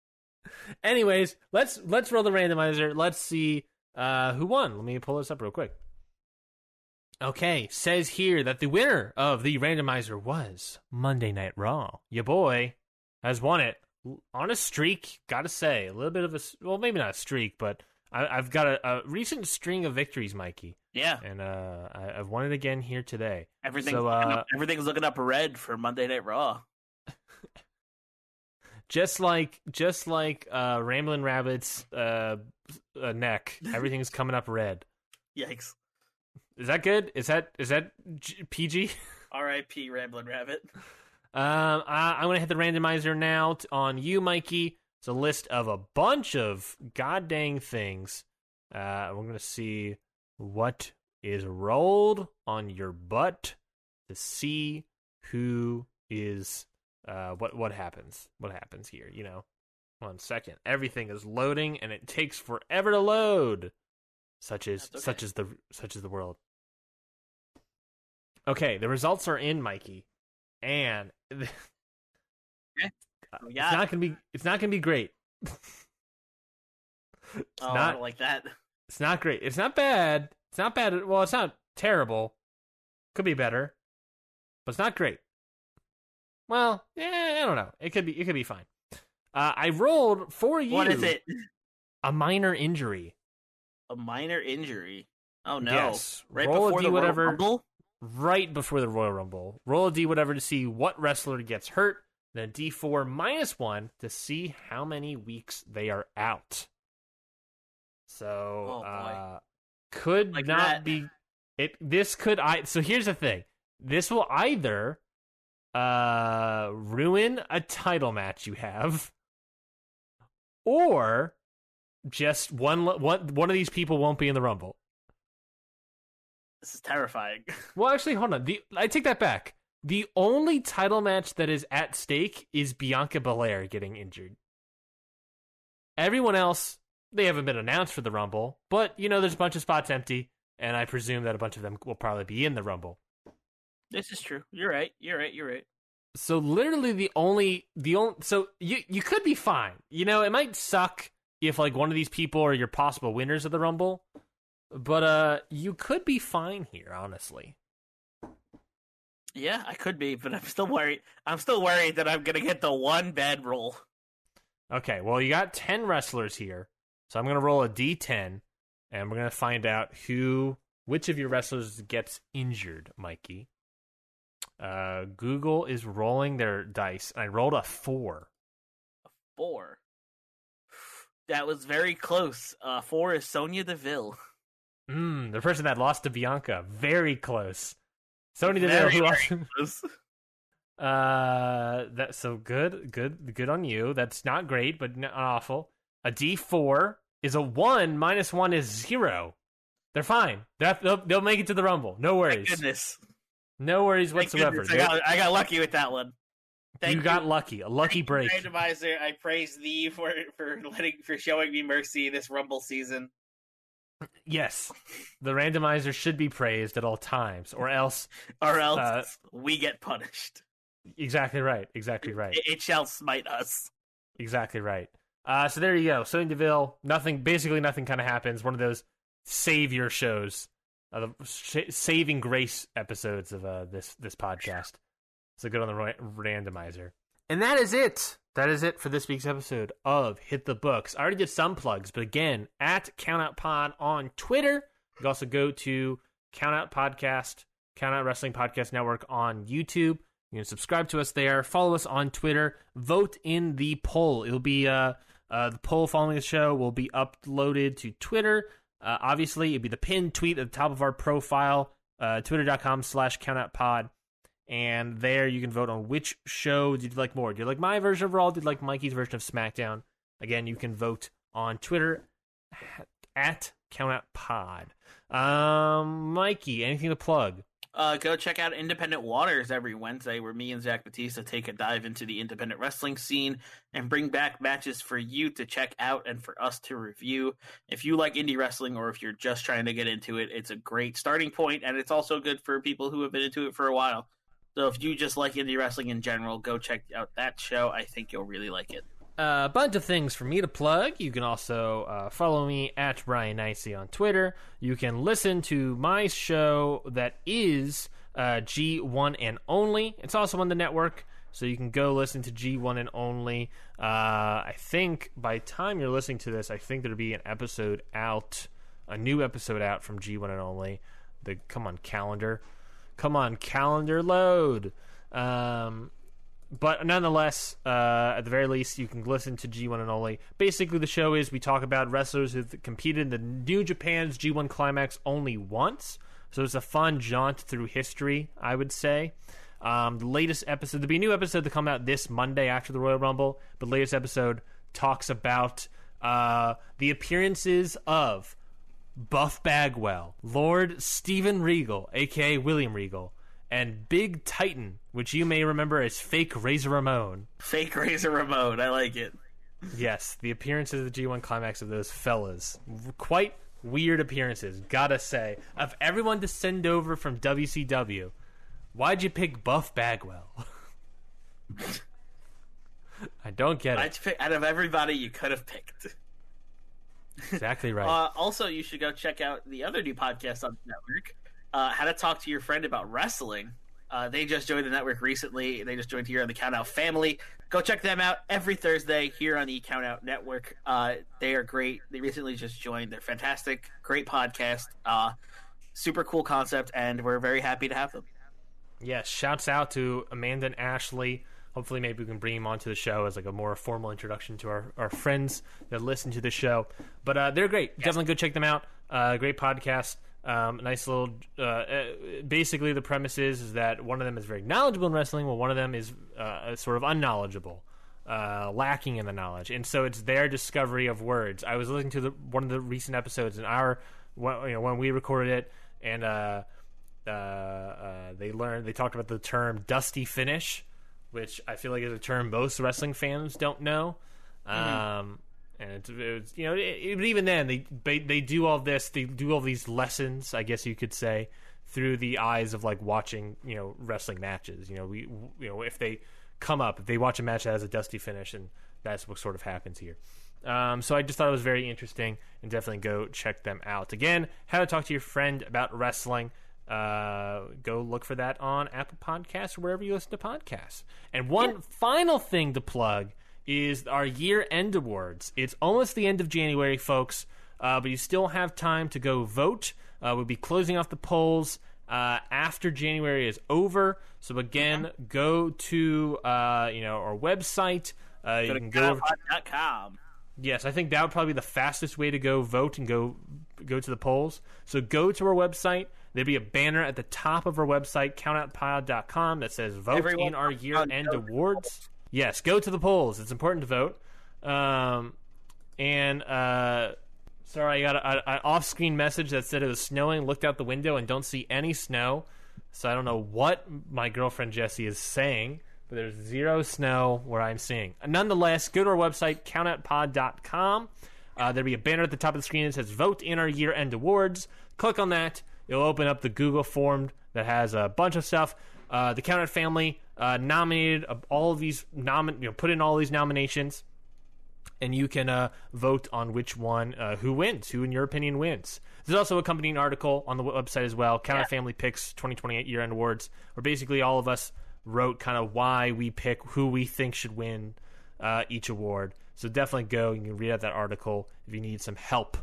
anyways, let's let's roll the randomizer. Let's see who won. Let me pull this up real quick. Okay, says here that the winner of the randomizer was Monday Night Raw. Your boy has won it on a streak. Gotta say, a little bit of a well, maybe not a streak, but I, have got a, a, recent string of victories, Mikey. Yeah, and uh, I, have won it again here today. Everything's so, looking uh, up, everything's looking up red for Monday Night Raw. just like just like uh, Ramblin' Rabbit's uh, uh, neck, everything's coming up red. Yikes! Is that good? Is that is that G- PG? R.I.P. Ramblin' Rabbit. Um, I, I'm gonna hit the randomizer now t- on you, Mikey. It's a list of a bunch of god dang things. Uh, we're gonna see what is rolled on your butt to see who is uh what what happens what happens here you know one second everything is loading and it takes forever to load such as okay. such as the such as the world okay the results are in mikey and it's not gonna be it's not gonna be great oh, I not don't like that. it's not great it's not bad it's not bad well it's not terrible could be better but it's not great well yeah i don't know it could be it could be fine uh, i rolled for you What is it? a minor injury A minor injury. Oh no! Yes. Right Roll before the whatever. Rumble? Right before the Royal Rumble. Roll a D whatever to see what wrestler gets hurt, then D4 minus one to see how many weeks they are out. So Oh, uh, could Like not that. be it. This could I. So here's the thing. This will either uh ruin a title match you have, or just one one one of these people won't be in the Rumble. This is terrifying. Well, actually, hold on. The I take that back. The only title match that is at stake is Bianca Belair getting injured. Everyone else, they haven't been announced for the Rumble, but you know, there's a bunch of spots empty, and I presume that a bunch of them will probably be in the Rumble. This is true. You're right. You're right. You're right. So literally, the only the only so you you could be fine. You know, it might suck if like one of these people are your possible winners of the Rumble, but uh, you could be fine here, honestly. Yeah, I could be, but I'm still worried. I'm still worried that I'm gonna get the one bad roll. Okay, well, you got 10 wrestlers here. So I'm going to roll a d10 and we're going to find out who which of your wrestlers gets injured, Mikey. Uh Google is rolling their dice. and I rolled a 4. A Four. That was very close. Uh, four is Sonya Deville. Mm, the person that lost to Bianca, very close. Sonya Deville Very, who lost. Uh that so good, good good on you. That's not great, but not awful. A D4 is a 1 minus 1 is 0. They're fine. They're, they'll, they'll make it to the Rumble. No Thank worries. goodness. No worries Thank whatsoever. goodness. I got, I got lucky with that one. Thank you got lucky. A lucky break. Thank you, Randomizer, I praise thee for for letting for showing me mercy this Rumble season. Yes. The randomizer should be praised at all times, or else. Or else Uh, we get punished. Exactly right. Exactly right. It, it shall smite us. Exactly right. Uh, so there you go. Sonya Deville. Nothing. Basically, nothing kind of happens. One of those savior shows, uh, the sh- saving grace episodes of uh, this this podcast. So good on the ra- randomizer. And that is it. That is it for this week's episode of Hit the Books. I already did some plugs, but again, at Countout Pod on Twitter. You can also go to Countout Podcast, Countout Wrestling Podcast Network on YouTube. You can subscribe to us there. Follow us on Twitter. Vote in the poll. It'll be uh, uh the poll following the show will be uploaded to Twitter. Uh, obviously, it'll be the pinned tweet at the top of our profile, uh, twitter.com slash countoutpod. And there you can vote on which show did you like more. Did you like my version of Raw? Did you like Mikey's version of SmackDown? Again, you can vote on Twitter at countoutpod. Um, Mikey, anything to plug? Uh, go check out Independent Waters every Wednesday, where me and Zach Batista take a dive into the independent wrestling scene and bring back matches for you to check out and for us to review. If you like indie wrestling or if you're just trying to get into it, it's a great starting point, and it's also good for people who have been into it for a while. So if you just like indie wrestling in general, go check out that show. I think you'll really like it. a bunch of things for me to plug. You can also uh, follow me at Ryan Neitzey on Twitter. You can listen to my show that is uh, G1 and Only. It's also on the network, so you can go listen to G1 and Only. Uh, I think by time you're listening to this, I think there'll be an episode out, a new episode out from G1 and Only. The come on calendar, come on calendar load. Um, but nonetheless, uh, at the very least, you can listen to G1 and only. Basically, the show is we talk about wrestlers who've competed in the New Japan's G1 Climax only once. So it's a fun jaunt through history, I would say. Um, the latest episode, there'll be a new episode to come out this Monday after the Royal Rumble. But the latest episode talks about uh, the appearances of Buff Bagwell, Lord Steven Regal, aka William Regal, and Big Titan, which you may remember as Fake Razor Ramon. Fake Razor Ramon, I like it. Yes, the appearances of the G1 Climax of those fellas. Quite weird appearances, gotta say. Of everyone to send over from WCW, why'd you pick Buff Bagwell? I don't get it. I'd pick, out of everybody you could have picked. Exactly right. Uh, also, you should go check out the other new podcast on the network, uh, How to Talk to Your Friend About Wrestling. Uh, they just joined the network recently. They just joined here on the Count Out family. Go check them out every Thursday here on the Count Out Network. Uh, they are great. They recently just joined. They're fantastic. Great podcast. Uh, super cool concept, and we're very happy to have them. Yes, shouts out to Amanda and Ashley. Hopefully, maybe we can bring them onto the show as like a more formal introduction to our, our friends that listen to the show. But uh, they're great. Definitely go check them out. Uh, great podcast. Um, nice little. Uh, uh, basically, the premise is, is that one of them is very knowledgeable in wrestling, while one of them is uh, sort of unknowledgeable, uh, lacking in the knowledge, and so it's their discovery of words. I was listening to the, one of the recent episodes, and our when, you know when we recorded it, and uh, uh, uh, they learned they talked about the term "dusty finish," which I feel like is a term most wrestling fans don't know. Um, and it's, it's you know, it, it- but even then, they, they they do all this. They do all these lessons, I guess you could say, through the eyes of like watching you know wrestling matches. You know, we you know if they come up, if they watch a match that has a dusty finish, and that's what sort of happens here. Um, so I just thought it was very interesting, and definitely go check them out. Again, how to talk to your friend about wrestling. Uh, go look for that on Apple Podcasts or wherever you listen to podcasts. And one final thing to plug is our year end awards. It's almost the end of January, folks, uh, but you still have time to go vote. Uh, we'll be closing off the polls uh, after January is over. So again, go to uh, you know our website. Uh, you can go over. GodPod.com. Yes, I think that would probably be the fastest way to go vote and go go to the polls. So go to our website. There'll be a banner at the top of our website, countoutpod.com, that says vote Everyone in our year end go to the awards. Yes, go to the polls. It's important to vote. Um, and uh, sorry, I got an off screen message that said it was snowing. Looked out the window and don't see any snow. So I don't know what my girlfriend Jessie is saying, but there's zero snow where I'm seeing. Nonetheless, go to our website, countoutpod.com. Uh, there'll be a banner at the top of the screen that says Vote in our year end awards. Click on that. It'll open up the Google form that has a bunch of stuff. Uh, the Countout family uh, nominated uh, all of these, nomin- you know, put in all these nominations and you can uh, vote on which one, uh, who wins, who in your opinion wins. There's also a accompanying article on the website as well. Counter Yeah. Family Picks 2028 Year End Awards, where basically all of us wrote kind of why we pick who we think should win uh, each award. So definitely go. You can read out that article if you need some help.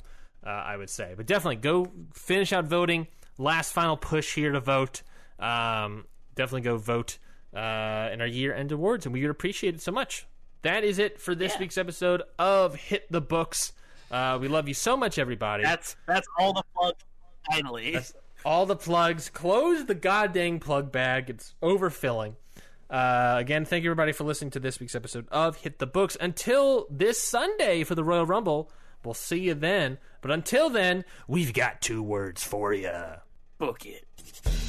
Uh, I would say, but definitely go finish out voting. Last final push here to vote. Um, definitely go vote uh, in our year end awards, and we would appreciate it so much. That is it for this Yeah. week's episode of Hit the Books. Uh, we love you so much, everybody. That's that's all the plugs. Finally, All the plugs. Close the goddamn plug bag. It's overfilling. Uh, again, thank you everybody for listening to this week's episode of Hit the Books. Until this Sunday for the Royal Rumble, we'll see you then. But until then, we've got two words for you. Book it.